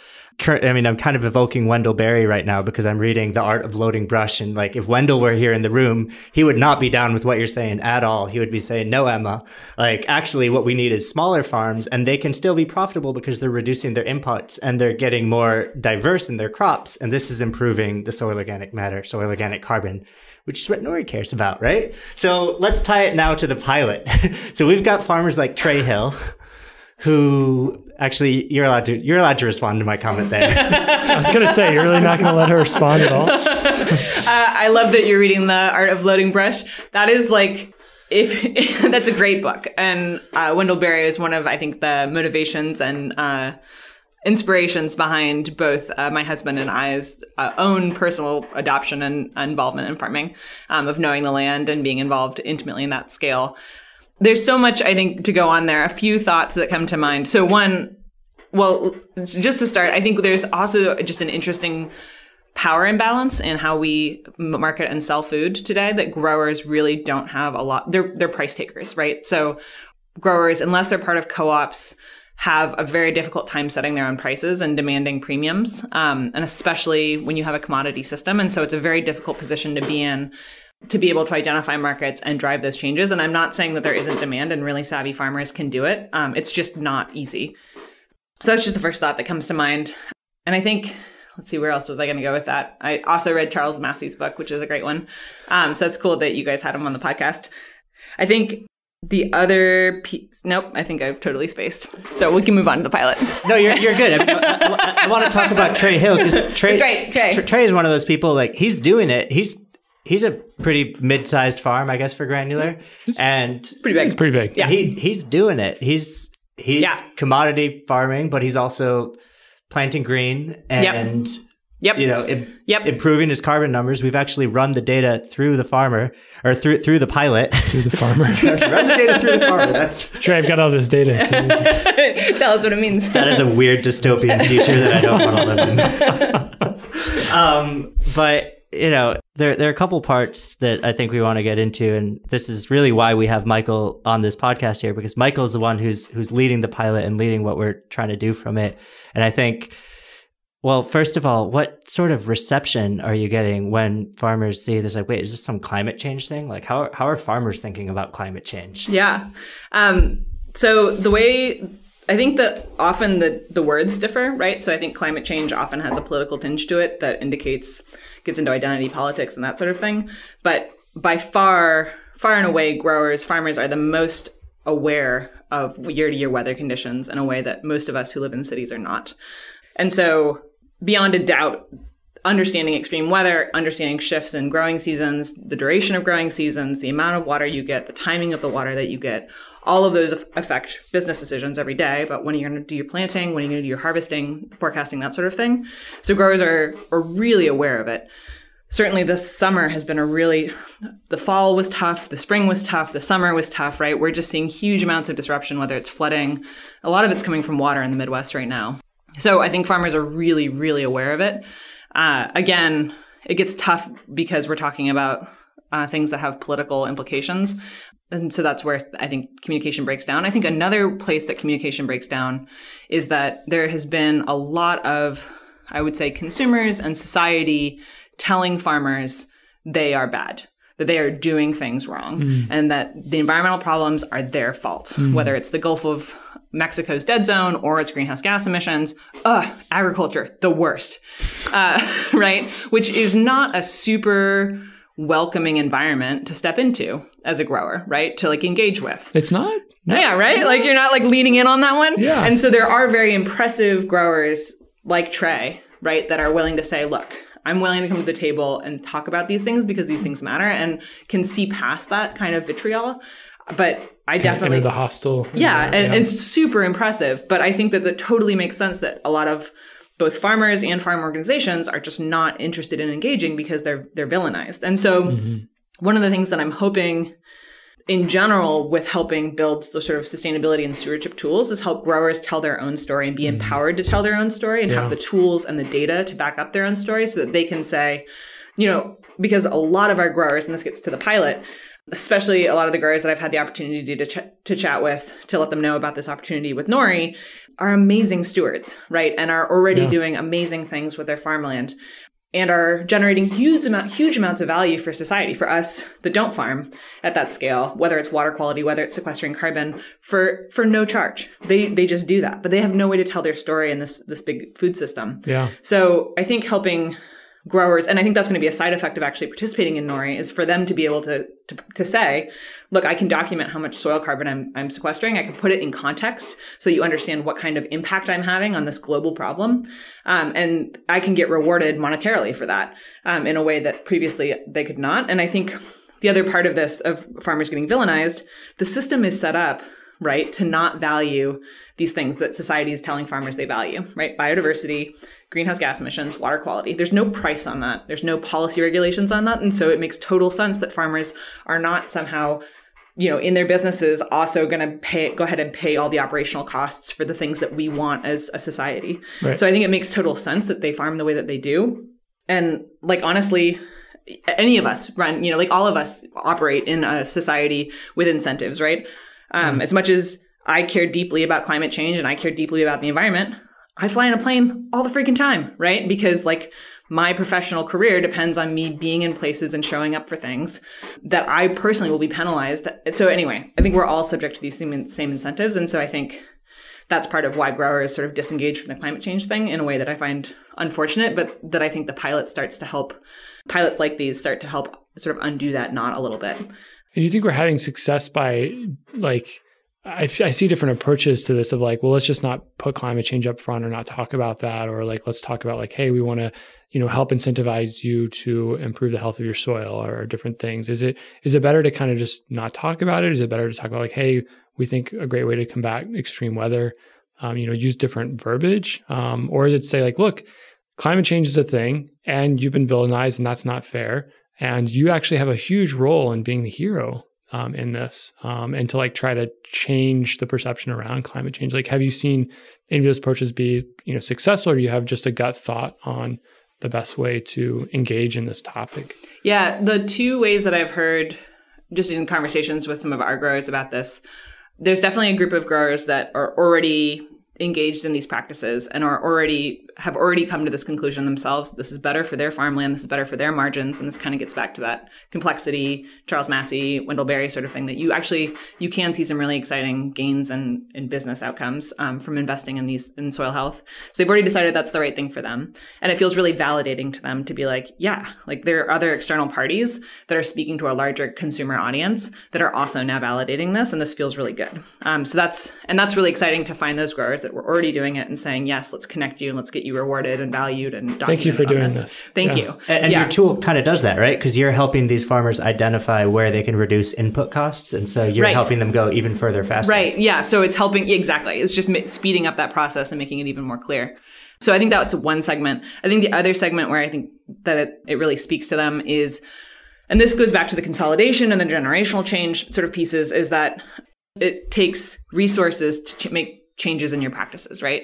I mean, I'm kind of evoking Wendell Berry right now because I'm reading The Art of Loading Brush. And like, if Wendell were here in the room, he would not be down with what you're saying at all. He would be saying, no, Emma. Like, actually, what we need is smaller farms and they can still be profitable because they're reducing their inputs and they're getting more diverse in their crops. And this is improving the soil organic matter, soil organic carbon which is what Nori cares about, right? So let's tie it now to the pilot. so we've got farmers like Trey Hill, who actually you're allowed to you're allowed to respond to my comment there. I was going to say, you're really not going to let her respond at all. Uh, I love that you're reading the Art of Loading Brush. That is like if that's a great book, and uh, Wendell Berry is one of I think the motivations and uh, inspirations behind both uh, my husband and I's uh, own personal adoption and involvement in farming, um, of knowing the land and being involved intimately in that scale. There's so much I think to go on there. A few thoughts that come to mind. So one, well, just to start, I think there's also just an interesting power imbalance in how we market and sell food today that growers really don't have a lot they're they're price takers right so growers unless they're part of co-ops have a very difficult time setting their own prices and demanding premiums um, and especially when you have a commodity system and so it's a very difficult position to be in to be able to identify markets and drive those changes. And i'm not saying that there isn't demand and really savvy farmers can do it. Um, it's just not easy. So that's just the first thought that comes to mind. And i think let's see where else was i going to go with that? I also read charles massey's book which is a great one. Um, so it's cool that you guys had him on the podcast. I think the other piece nope i think i've totally spaced. So we can move on to the pilot. No, you're you're good. I, mean, I, I- I want to talk about Trey Hill because Trey, right, Trey. Trey is one of those people like he's doing it. He's he's a pretty mid-sized farm, I guess, for granular, and pretty big It's pretty big. Yeah. he he's doing it. He's he's Yeah. commodity farming, but he's also planting green and yep you know im- Yep. improving his carbon numbers. We've actually run the data through the farmer or through through the pilot. To the farmer. run the data through the farmer. That's Trey, I've got all this data. Just- tell us what it means that is a weird dystopian future that I don't want to live in. um, but you know, there there are a couple parts that I think we want to get into, and this is really why we have Michael on this podcast here because Michael is the one who's who's leading the pilot and leading what we're trying to do from it. And I think, well, first of all, what sort of reception are you getting when farmers see this? Like, wait, is this some climate change thing? Like, how how are farmers thinking about climate change? Yeah. Um, so the way I think that often the the words differ, right? So I think climate change often has a political tinge to it that indicates gets into identity politics and that sort of thing. But by far, far and away, growers, farmers are the most aware of year to year weather conditions in a way that most of us who live in cities are not. And so, beyond a doubt, understanding extreme weather, understanding shifts in growing seasons, the duration of growing seasons, the amount of water you get, the timing of the water that you get, all of those affect business decisions every day about when are you're going to do your planting, when are you're going to do your harvesting, forecasting, that sort of thing. So growers are, are really aware of it. Certainly this summer has been a really, the fall was tough, the spring was tough, the summer was tough, right? We're just seeing huge amounts of disruption, whether it's flooding. A lot of it's coming from water in the Midwest right now. So I think farmers are really, really aware of it. Uh, again, it gets tough because we're talking about uh, things that have political implications. And so that's where I think communication breaks down. I think another place that communication breaks down is that there has been a lot of, I would say, consumers and society telling farmers they are bad, that they are doing things wrong, mm. and that the environmental problems are their fault, mm. whether it's the Gulf of Mexico's dead zone or it's greenhouse gas emissions. Ugh, agriculture, the worst. Uh, right? Which is not a super welcoming environment to step into as a grower, right? To like engage with. It's not? No. Yeah, right? Like you're not like leaning in on that one. Yeah. And so there are very impressive growers like Trey, right, that are willing to say, look, I'm willing to come to the table and talk about these things because these things matter and can see past that kind of vitriol. But I definitely the hostile. Yeah, and, yeah. and it's super impressive. But I think that that totally makes sense that a lot of both farmers and farm organizations are just not interested in engaging because they're they're villainized. And so mm-hmm. one of the things that I'm hoping in general with helping build the sort of sustainability and stewardship tools is help growers tell their own story and be mm-hmm. empowered to tell their own story and yeah. have the tools and the data to back up their own story so that they can say, you know, because a lot of our growers, and this gets to the pilot, especially a lot of the growers that I've had the opportunity to, ch- to chat with to let them know about this opportunity with Nori are amazing stewards, right? And are already yeah. doing amazing things with their farmland and are generating huge amount huge amounts of value for society for us that don't farm at that scale whether it's water quality whether it's sequestering carbon for for no charge they they just do that but they have no way to tell their story in this this big food system yeah so i think helping growers and i think that's going to be a side effect of actually participating in nori is for them to be able to, to to, say look i can document how much soil carbon I'm, I'm sequestering. I can put it in context so you understand what kind of impact i'm having on this global problem. Um, and i can get rewarded monetarily for that um, in a way that previously they could not. And i think the other part of this of farmers getting villainized the system is set up right to not value these things that society is telling farmers they value right? Biodiversity greenhouse gas emissions, water quality. There's no price on that. There's no policy regulations on that. And so it makes total sense that farmers are not somehow you know in their businesses also going to pay go ahead and pay all the operational costs for the things that we want as a society right. so i think it makes total sense that they farm the way that they do and like honestly any of us run you know like all of us operate in a society with incentives right um, mm. as much as i care deeply about climate change and i care deeply about the environment I fly in a plane all the freaking time, right? Because like my professional career depends on me being in places and showing up for things that I personally will be penalized. So anyway, I think we're all subject to these same, same incentives. And so I think that's part of why growers sort of disengage from the climate change thing in a way that I find unfortunate, but that I think the pilot starts to help pilots like these start to help sort of undo that knot a little bit. And do you think we're having success by like I, I see different approaches to this of like, well, let's just not put climate change up front or not talk about that. Or like, let's talk about like, hey, we want to, you know, help incentivize you to improve the health of your soil or different things. Is it, is it better to kind of just not talk about it? Is it better to talk about like, hey, we think a great way to combat extreme weather, um, you know, use different verbiage? Um, or is it say like, look, climate change is a thing and you've been villainized and that's not fair. And you actually have a huge role in being the hero um, in this um, and to like try to change the perception around climate change like have you seen any of those approaches be you know successful or do you have just a gut thought on the best way to engage in this topic? Yeah, the two ways that I've heard just in conversations with some of our growers about this, there's definitely a group of growers that are already engaged in these practices and are already have already come to this conclusion themselves this is better for their farmland this is better for their margins and this kind of gets back to that complexity charles massey wendell berry sort of thing that you actually you can see some really exciting gains and in, in business outcomes um, from investing in these in soil health. So they've already decided that's the right thing for them. And it feels really validating to them to be like yeah like there are other external parties that are speaking to a larger consumer audience that are also now validating this and this feels really good. Um, so that's and that's really exciting to find those growers that were already doing it and saying yes let's connect you and let's get you rewarded and valued and thank you for doing this. this. thank Yeah. you And, and Yeah. your tool kind of does that, right? Because you're helping these farmers identify where they can reduce input costs, and so you're Right. helping them go even further faster. Right. Yeah. So it's helping. Exactly. It's just speeding up that process and making it even more clear. So I think that's one segment. I think the other segment where I think that it, it really speaks to them is, and this goes back to the consolidation and the generational change sort of pieces, is that it takes resources to ch- make changes in your practices, right?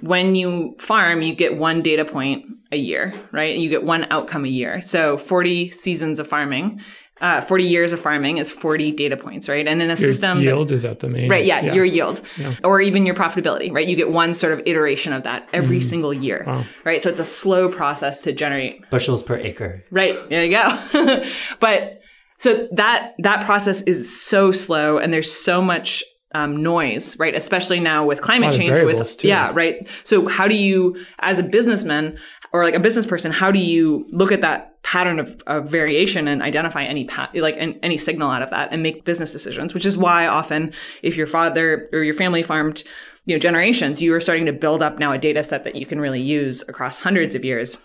When you farm, you get one data point a year, right? You get one outcome a year. So 40 seasons of farming, uh, 40 years of farming is 40 data points, right? And in a Your system yield is at the main. Right, yeah, your yield Yeah. or even your profitability, right? You get one sort of iteration of that every single year, Wow. right? So it's a slow process to generate Bushels per acre. Right. There you go. but so that that process is so slow and there's so much um, noise, right? Especially now with climate change with too. yeah, right. So how do you as a businessman or like a business person, how do you look at that pattern of, of variation and identify any pa- like an, any signal out of that and make business decisions, which is why often if your father or your family farmed you know generations, you are starting to build up now a data set that you can really use across hundreds of years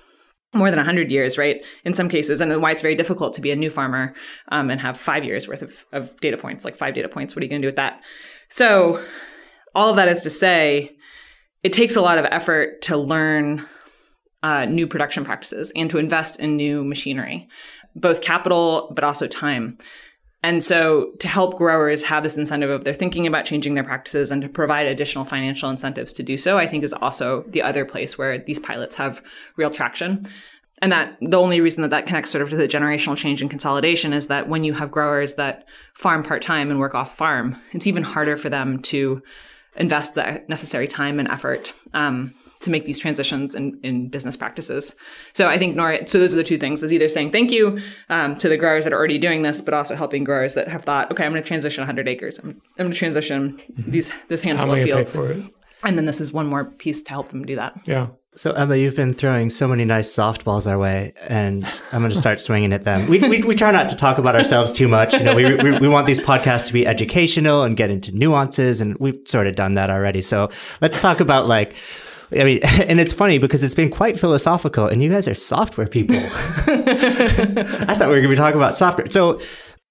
more than 100 years, right? In some cases, and why it's very difficult to be a new farmer um, and have five years worth of, of data points, like five data points. What are you going to do with that? So, all of that is to say, it takes a lot of effort to learn uh, new production practices and to invest in new machinery, both capital, but also time. And so, to help growers have this incentive of they're thinking about changing their practices and to provide additional financial incentives to do so, I think is also the other place where these pilots have real traction. And that the only reason that that connects sort of to the generational change and consolidation is that when you have growers that farm part time and work off farm, it's even harder for them to invest the necessary time and effort um, to make these transitions in, in business practices. So I think Nori, so those are the two things is either saying thank you um, to the growers that are already doing this, but also helping growers that have thought, okay, I'm going to transition 100 acres. I'm, I'm going to transition these this handful of going to pay fields. For it? And then this is one more piece to help them do that. Yeah. So Emma, you've been throwing so many nice softballs our way, and I'm going to start swinging at them. We, we we try not to talk about ourselves too much. You know, we, we we want these podcasts to be educational and get into nuances, and we've sort of done that already. So let's talk about like. I mean, and it's funny because it's been quite philosophical, and you guys are software people. I thought we were going to be talking about software. So,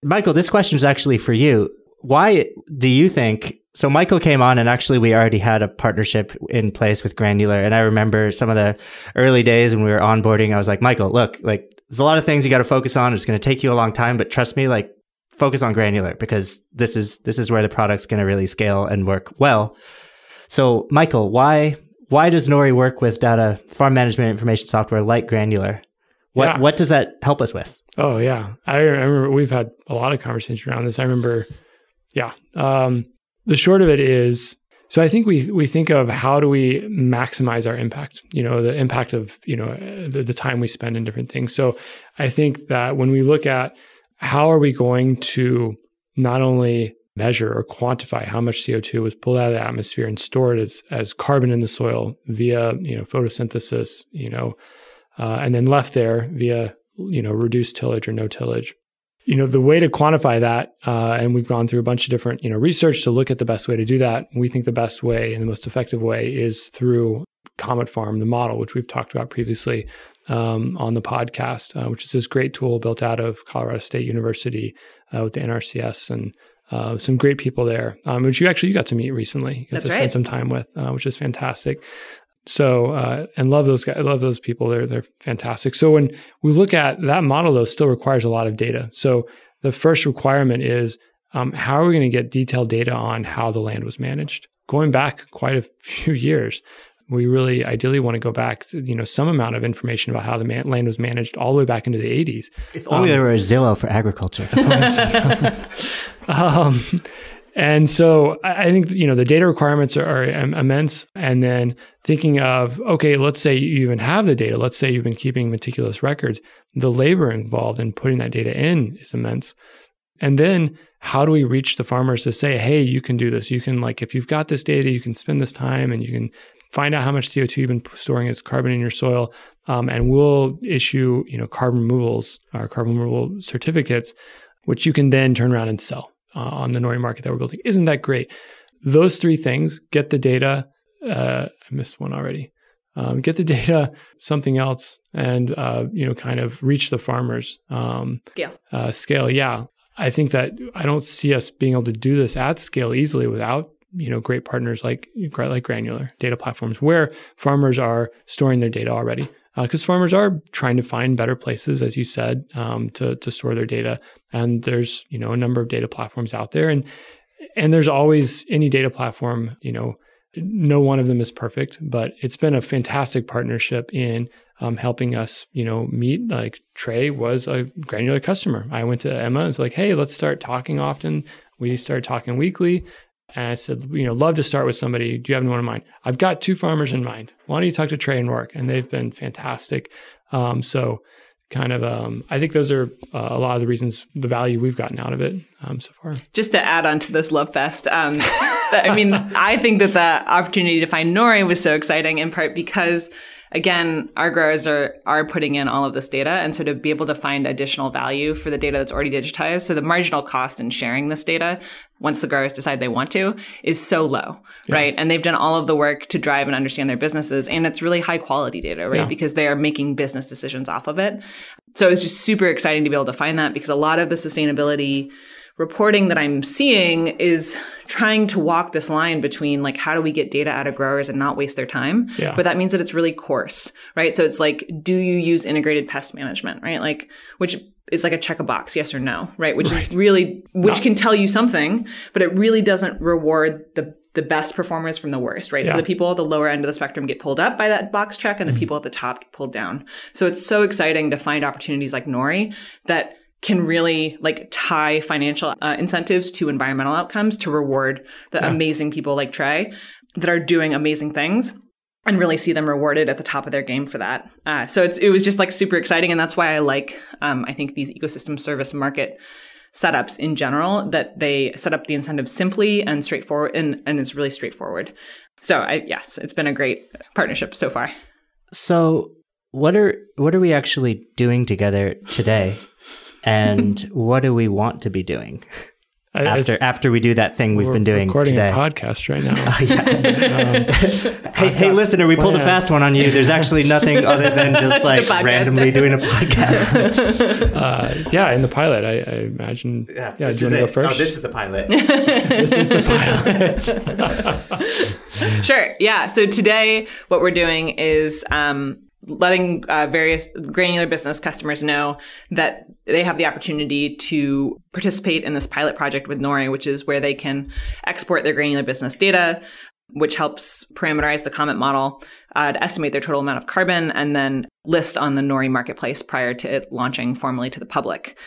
Michael, this question is actually for you. Why do you think? So, Michael came on, and actually, we already had a partnership in place with Granular. And I remember some of the early days when we were onboarding. I was like, Michael, look, like there's a lot of things you got to focus on. It's going to take you a long time, but trust me, like focus on Granular because this is this is where the product's going to really scale and work well. So, Michael, why why does Nori work with data farm management information software like Granular? What Yeah. what does that help us with? Oh yeah, I remember we've had a lot of conversation around this. I remember, yeah. Um, the short of it is, so I think we we think of how do we maximize our impact. You know, the impact of you know the, the time we spend in different things. So I think that when we look at how are we going to not only measure or quantify how much CO2 was pulled out of the atmosphere and stored as as carbon in the soil via you know photosynthesis, you know, uh, and then left there via you know reduced tillage or no tillage you know the way to quantify that uh, and we've gone through a bunch of different you know research to look at the best way to do that we think the best way and the most effective way is through comet farm the model which we've talked about previously um, on the podcast uh, which is this great tool built out of colorado state university uh, with the nrcs and uh, some great people there, um, which you actually you got to meet recently. You got That's to right. spend some time with, uh, which is fantastic. So uh, and love those guys. Love those people. They're they're fantastic. So when we look at that model, though, still requires a lot of data. So the first requirement is um, how are we going to get detailed data on how the land was managed? Going back quite a few years, we really ideally want to go back to, you know, some amount of information about how the man- land was managed all the way back into the 80s. If only there were a Zillow for agriculture. Um, and so I think you know the data requirements are, are immense. And then thinking of okay, let's say you even have the data. Let's say you've been keeping meticulous records. The labor involved in putting that data in is immense. And then how do we reach the farmers to say, hey, you can do this. You can like if you've got this data, you can spend this time and you can find out how much CO2 you've been storing as carbon in your soil, um, and we'll issue you know carbon removals or carbon removal certificates, which you can then turn around and sell uh, on the Nori market that we're building. Isn't that great? Those three things: get the data. Uh, I missed one already. Um, get the data, something else, and uh, you know, kind of reach the farmers. Um, Scale. uh, scale, yeah. I think that I don't see us being able to do this at scale easily without you know great partners like like Granular data platforms, where farmers are storing their data already. Because farmers are trying to find better places, as you said, um, to to store their data, and there's you know a number of data platforms out there, and and there's always any data platform, you know, no one of them is perfect, but it's been a fantastic partnership in um, helping us, you know, meet. Like Trey was a granular customer. I went to Emma and was like, hey, let's start talking often. We started talking weekly. And I said, you know, love to start with somebody. Do you have anyone in mind? I've got two farmers in mind. Why don't you talk to Trey and Rourke? And they've been fantastic. Um, so, kind of, um, I think those are uh, a lot of the reasons, the value we've gotten out of it um, so far. Just to add on to this love fest, um, I mean, I think that the opportunity to find Nori was so exciting in part because again, our growers are are putting in all of this data, and so to be able to find additional value for the data that's already digitized, so the marginal cost in sharing this data once the growers decide they want to is so low, yeah. right? And they've done all of the work to drive and understand their businesses, and it's really high quality data, right? Yeah. Because they are making business decisions off of it. So it's just super exciting to be able to find that because a lot of the sustainability reporting that I'm seeing is trying to walk this line between like how do we get data out of growers and not waste their time yeah. but that means that it's really coarse right so it's like do you use integrated pest management right like which is like a check a box yes or no right which right. is really which can tell you something but it really doesn't reward the the best performers from the worst, right? Yeah. So the people at the lower end of the spectrum get pulled up by that box check and the mm-hmm. people at the top get pulled down. So it's so exciting to find opportunities like Nori that can really like tie financial uh, incentives to environmental outcomes to reward the yeah. amazing people like Trey that are doing amazing things and really see them rewarded at the top of their game for that. Uh, so it's it was just like super exciting, and that's why I like um, I think these ecosystem service market setups in general that they set up the incentive simply and straightforward and, and it's really straightforward. So I yes, it's been a great partnership so far. So what are what are we actually doing together today? And what do we want to be doing after after we do that thing we've been doing recording today? a podcast right now. Oh, yeah. um, hey, hey, listener, we pulled a fast one on you. There's actually nothing other than just like randomly doing a podcast. uh, yeah, in the pilot, I, I imagine. Yeah, yeah this do you is want to go first? Oh, this is the pilot. this is the pilot. sure. Yeah. So today, what we're doing is um, letting uh, various granular business customers know that they have the opportunity to participate in this pilot project with Nori, which is where they can export their granular business data, which helps parameterize the comet model uh, to estimate their total amount of carbon and then list on the Nori marketplace prior to it launching formally to the public.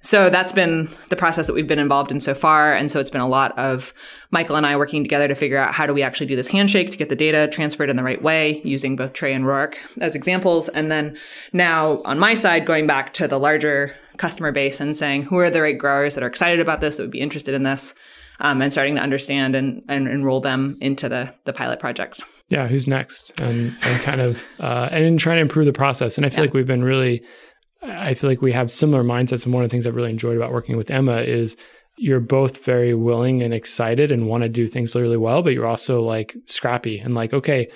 So that's been the process that we've been involved in so far. And so it's been a lot of Michael and I working together to figure out how do we actually do this handshake to get the data transferred in the right way using both Trey and Rourke as examples. And then now on my side, going back to the larger customer base and saying who are the right growers that are excited about this, that would be interested in this, um, and starting to understand and, and enroll them into the, the pilot project. Yeah, who's next? And, and kind of, uh, and in trying to improve the process. And I feel yeah. like we've been really, I feel like we have similar mindsets. And one of the things I've really enjoyed about working with Emma is you're both very willing and excited and want to do things really well, but you're also like scrappy and like, okay,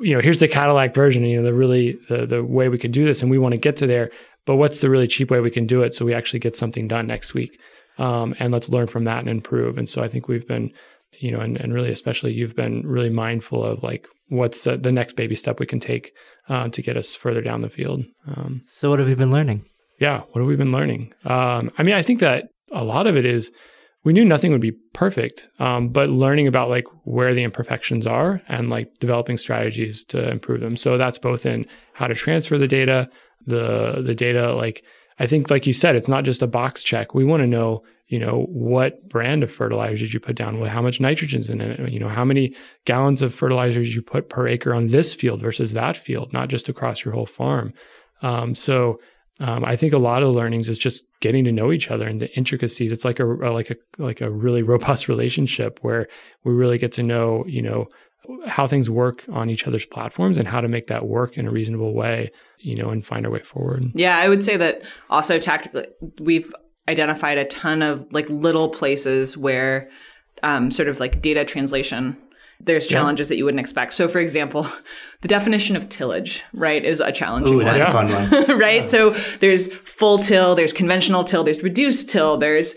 you know, here's the Cadillac version, you know, the really the the way we could do this and we want to get to there, but what's the really cheap way we can do it so we actually get something done next week? Um, and let's learn from that and improve. And so I think we've been, you know, and, and really especially you've been really mindful of like what's the, the next baby step we can take uh, to get us further down the field. Um, so, what have you been learning? Yeah, what have we been learning? Um, I mean, I think that a lot of it is we knew nothing would be perfect, um, but learning about like where the imperfections are and like developing strategies to improve them. So that's both in how to transfer the data, the the data like I think like you said, it's not just a box check. We want to know, you know, what brand of fertilizer did you put down? Well, how much nitrogen's in it? You know, how many gallons of fertilizers you put per acre on this field versus that field, not just across your whole farm. Um, so um, I think a lot of learnings is just getting to know each other and the intricacies. It's like a, a like a like a really robust relationship where we really get to know, you know, how things work on each other's platforms and how to make that work in a reasonable way, you know, and find our way forward. Yeah, I would say that also tactically, we've identified a ton of like little places where um, sort of like data translation there's challenges yeah. that you wouldn't expect. So, for example, the definition of tillage, right, is a challenging Ooh, that's one. a fun one. right? Yeah. So, there's full till, there's conventional till, there's reduced till, there's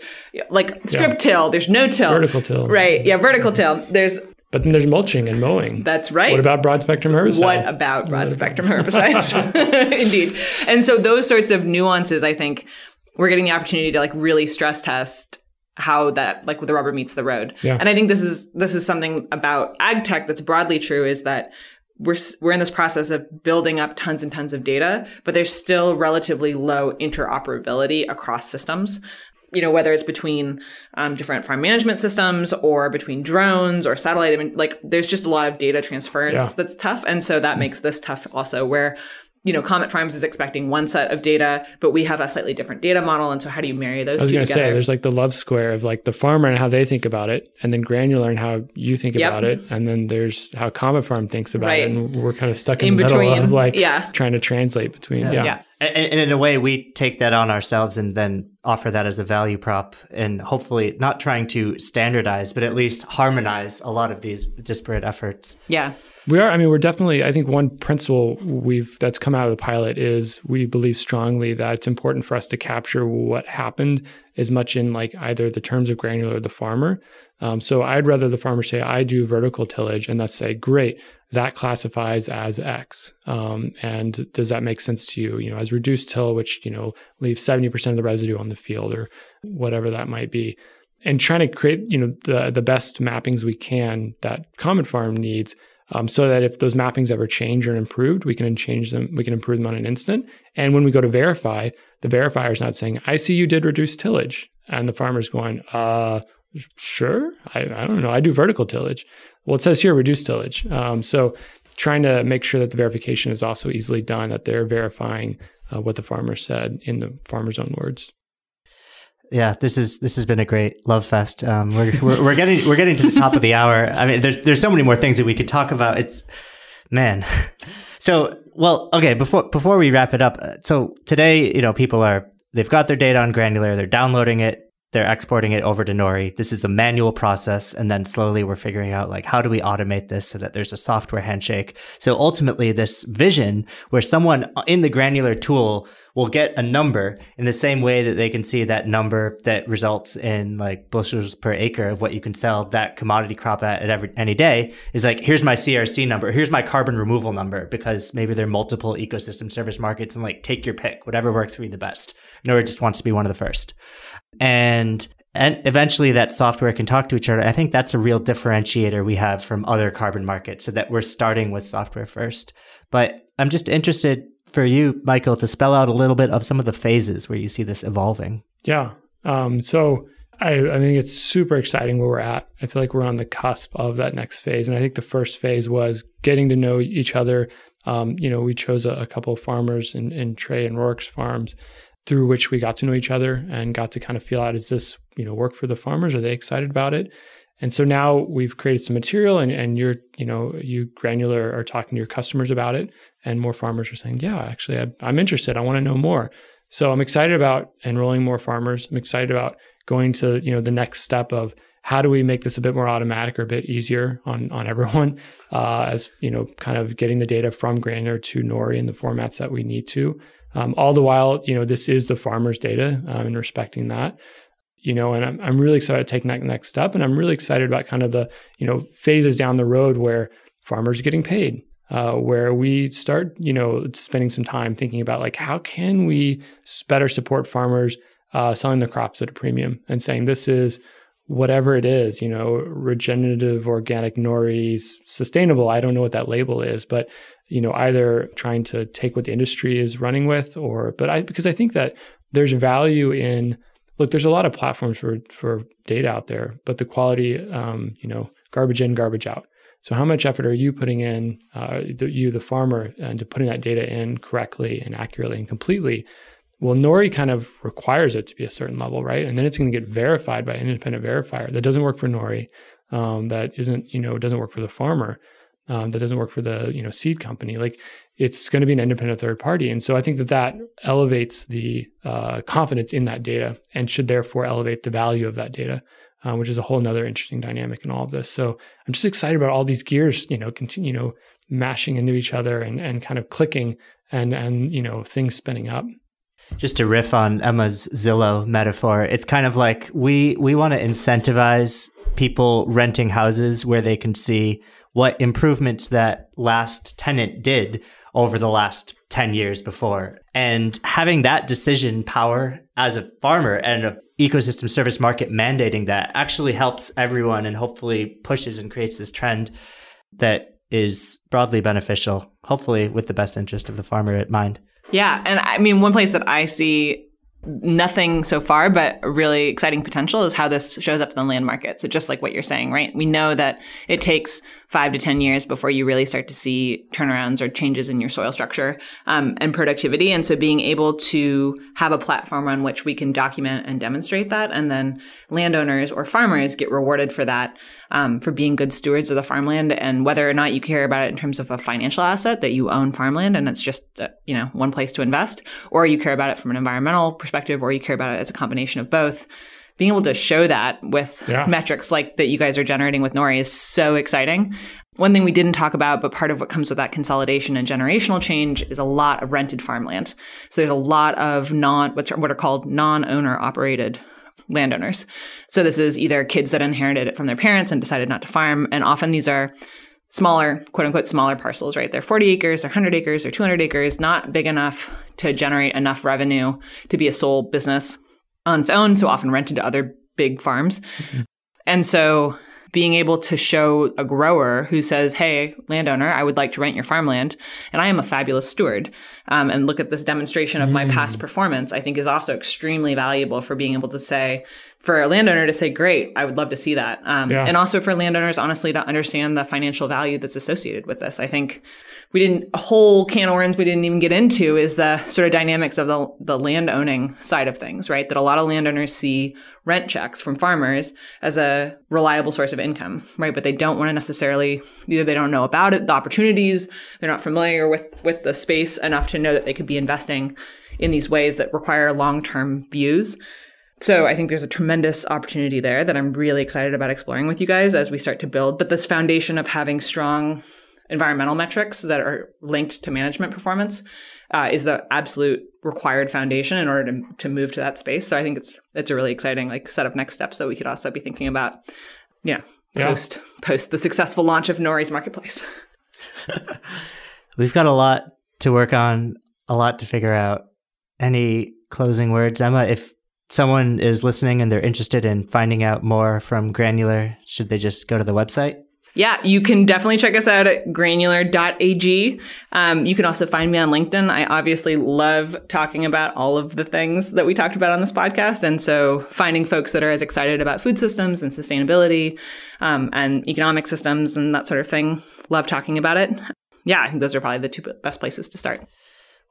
like strip till, there's no till. Vertical till. Right. Yeah, vertical till. There's but then there's mulching and mowing. That's right. What about broad spectrum herbicides? What about broad spectrum herbicides? Indeed. And so those sorts of nuances, I think we're getting the opportunity to like really stress test how that like with the rubber meets the road. Yeah. And I think this is this is something about ag tech that's broadly true is that we're we're in this process of building up tons and tons of data, but there's still relatively low interoperability across systems. You know, whether it's between um, different farm management systems or between drones or satellite, I mean, like there's just a lot of data transference yeah. that's tough, and so that makes this tough also. Where you know, Comet Farms is expecting one set of data, but we have a slightly different data model. And so, how do you marry those? I was going to say, there's like the love square of like the farmer and how they think about it, and then granular and how you think yep. about it, and then there's how Comet Farm thinks about right. it, and we're kind of stuck in, in the between, middle of like yeah. trying to translate between. Yeah. yeah. yeah. And, and in a way, we take that on ourselves and then offer that as a value prop, and hopefully not trying to standardize, but at least harmonize a lot of these disparate efforts. Yeah. We are. I mean, we're definitely. I think one principle we've that's come out of the pilot is we believe strongly that it's important for us to capture what happened as much in like either the terms of granular or the farmer. Um, so I'd rather the farmer say I do vertical tillage, and let's say great that classifies as X. Um, and does that make sense to you? You know, as reduced till, which you know leaves seventy percent of the residue on the field or whatever that might be and trying to create you know the the best mappings we can that Comet Farm needs um, so that if those mappings ever change or improved, we can change them, we can improve them on an instant. And when we go to verify, the verifier is not saying, I see you did reduce tillage. And the farmer's going, uh, sure. I, I don't know. I do vertical tillage. Well, it says here reduce tillage. Um, so trying to make sure that the verification is also easily done, that they're verifying uh, what the farmer said in the farmer's own words yeah, this is this has been a great love fest. Um, we're, we're, we're getting we're getting to the top of the hour. I mean, there's there's so many more things that we could talk about. It's man. So well, okay. Before before we wrap it up, uh, so today, you know, people are they've got their data on Granular. They're downloading it they're exporting it over to Nori. This is a manual process. And then slowly we're figuring out like, how do we automate this so that there's a software handshake? So ultimately this vision where someone in the granular tool will get a number in the same way that they can see that number that results in like bushels per acre of what you can sell that commodity crop at, at every, any day is like, here's my CRC number. Here's my carbon removal number because maybe there are multiple ecosystem service markets and like take your pick, whatever works for you the best. Nori just wants to be one of the first and and eventually that software can talk to each other. I think that's a real differentiator we have from other carbon markets, so that we're starting with software first. But I'm just interested for you, Michael, to spell out a little bit of some of the phases where you see this evolving. Yeah. Um, so I, I think it's super exciting where we're at. I feel like we're on the cusp of that next phase. And I think the first phase was getting to know each other. Um, you know, we chose a, a couple of farmers in, in Trey and Rourke's farms through which we got to know each other and got to kind of feel out is this you know work for the farmers? Are they excited about it? And so now we've created some material and, and you're you know you granular are talking to your customers about it and more farmers are saying yeah actually I, i'm interested. I want to know more. So i'm excited about enrolling more farmers. I'm excited about going to you know the next step of how do we make this a bit more automatic or a bit easier on on everyone uh, as you know kind of getting the data from granular to nori in the formats that we need to um, all the while, you know, this is the farmer's data um, and respecting that, you know, and I'm, I'm really excited to take that next step. And I'm really excited about kind of the, you know, phases down the road where farmers are getting paid, uh, where we start, you know, spending some time thinking about like, how can we better support farmers uh, selling the crops at a premium and saying this is whatever it is, you know, regenerative, organic, nori, sustainable. I don't know what that label is, but you know, either trying to take what the industry is running with, or but I because I think that there's value in look. There's a lot of platforms for for data out there, but the quality, um, you know, garbage in, garbage out. So how much effort are you putting in, uh, the, you, the farmer, into putting that data in correctly and accurately and completely? Well, Nori kind of requires it to be a certain level, right? And then it's going to get verified by an independent verifier. That doesn't work for Nori. Um, that isn't, you know, doesn't work for the farmer. Um, that doesn't work for the, you know, seed company. Like it's going to be an independent third party. And so I think that that elevates the uh, confidence in that data and should therefore elevate the value of that data, uh, which is a whole nother interesting dynamic in all of this. So I'm just excited about all these gears, you know, continue, you know, mashing into each other and, and kind of clicking and, and, you know, things spinning up just to riff on Emma's Zillow metaphor, it's kind of like we we want to incentivize people renting houses where they can see what improvements that last tenant did over the last 10 years before. And having that decision power as a farmer and an ecosystem service market mandating that actually helps everyone and hopefully pushes and creates this trend that is broadly beneficial, hopefully with the best interest of the farmer at mind. Yeah. And I mean, one place that I see nothing so far, but really exciting potential is how this shows up in the land market. So just like what you're saying, right? We know that it takes five to 10 years before you really start to see turnarounds or changes in your soil structure um, and productivity. And so being able to have a platform on which we can document and demonstrate that, and then landowners or farmers get rewarded for that um, for being good stewards of the farmland and whether or not you care about it in terms of a financial asset that you own farmland and it's just uh, you know one place to invest or you care about it from an environmental perspective or you care about it as a combination of both being able to show that with yeah. metrics like that you guys are generating with Nori is so exciting. One thing we didn't talk about, but part of what comes with that consolidation and generational change is a lot of rented farmland. So there's a lot of non, what's, what are called non-owner operated landowners. So this is either kids that inherited it from their parents and decided not to farm. And often these are smaller, quote unquote, smaller parcels, right? They're 40 acres or 100 acres or 200 acres, not big enough to generate enough revenue to be a sole business on its own. So often rented to other big farms. Mm-hmm. And so being able to show a grower who says, Hey, landowner, I would like to rent your farmland and I am a fabulous steward. Um, and look at this demonstration of mm. my past performance, I think is also extremely valuable for being able to say, for a landowner to say, great, I would love to see that. Um, yeah. And also for landowners, honestly, to understand the financial value that's associated with this. I think we didn't, a whole can of worms we didn't even get into is the sort of dynamics of the, the land owning side of things, right? That a lot of landowners see rent checks from farmers as a reliable source of income, right? But they don't want to necessarily, either they don't know about it, the opportunities, they're not familiar with, with the space enough to know that they could be investing in these ways that require long-term views. So I think there's a tremendous opportunity there that I'm really excited about exploring with you guys as we start to build. But this foundation of having strong environmental metrics that are linked to management performance uh, is the absolute required foundation in order to, to move to that space. So I think it's it's a really exciting like set of next steps that we could also be thinking about. You know, yeah. post post the successful launch of Nori's marketplace. We've got a lot to work on, a lot to figure out. Any closing words, Emma? If someone is listening and they're interested in finding out more from Granular, should they just go to the website? Yeah, you can definitely check us out at granular.ag. Um, you can also find me on LinkedIn. I obviously love talking about all of the things that we talked about on this podcast. And so finding folks that are as excited about food systems and sustainability um, and economic systems and that sort of thing, love talking about it. Yeah, I think those are probably the two best places to start.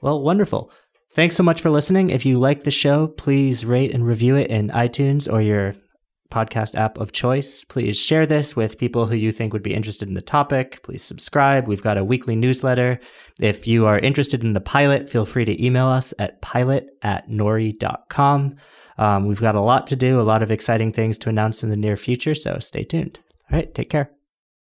Well, wonderful. Thanks so much for listening. If you like the show, please rate and review it in iTunes or your podcast app of choice. Please share this with people who you think would be interested in the topic. Please subscribe. We've got a weekly newsletter. If you are interested in the pilot, feel free to email us at pilot at nori.com. Um, we've got a lot to do, a lot of exciting things to announce in the near future, so stay tuned. All right, take care.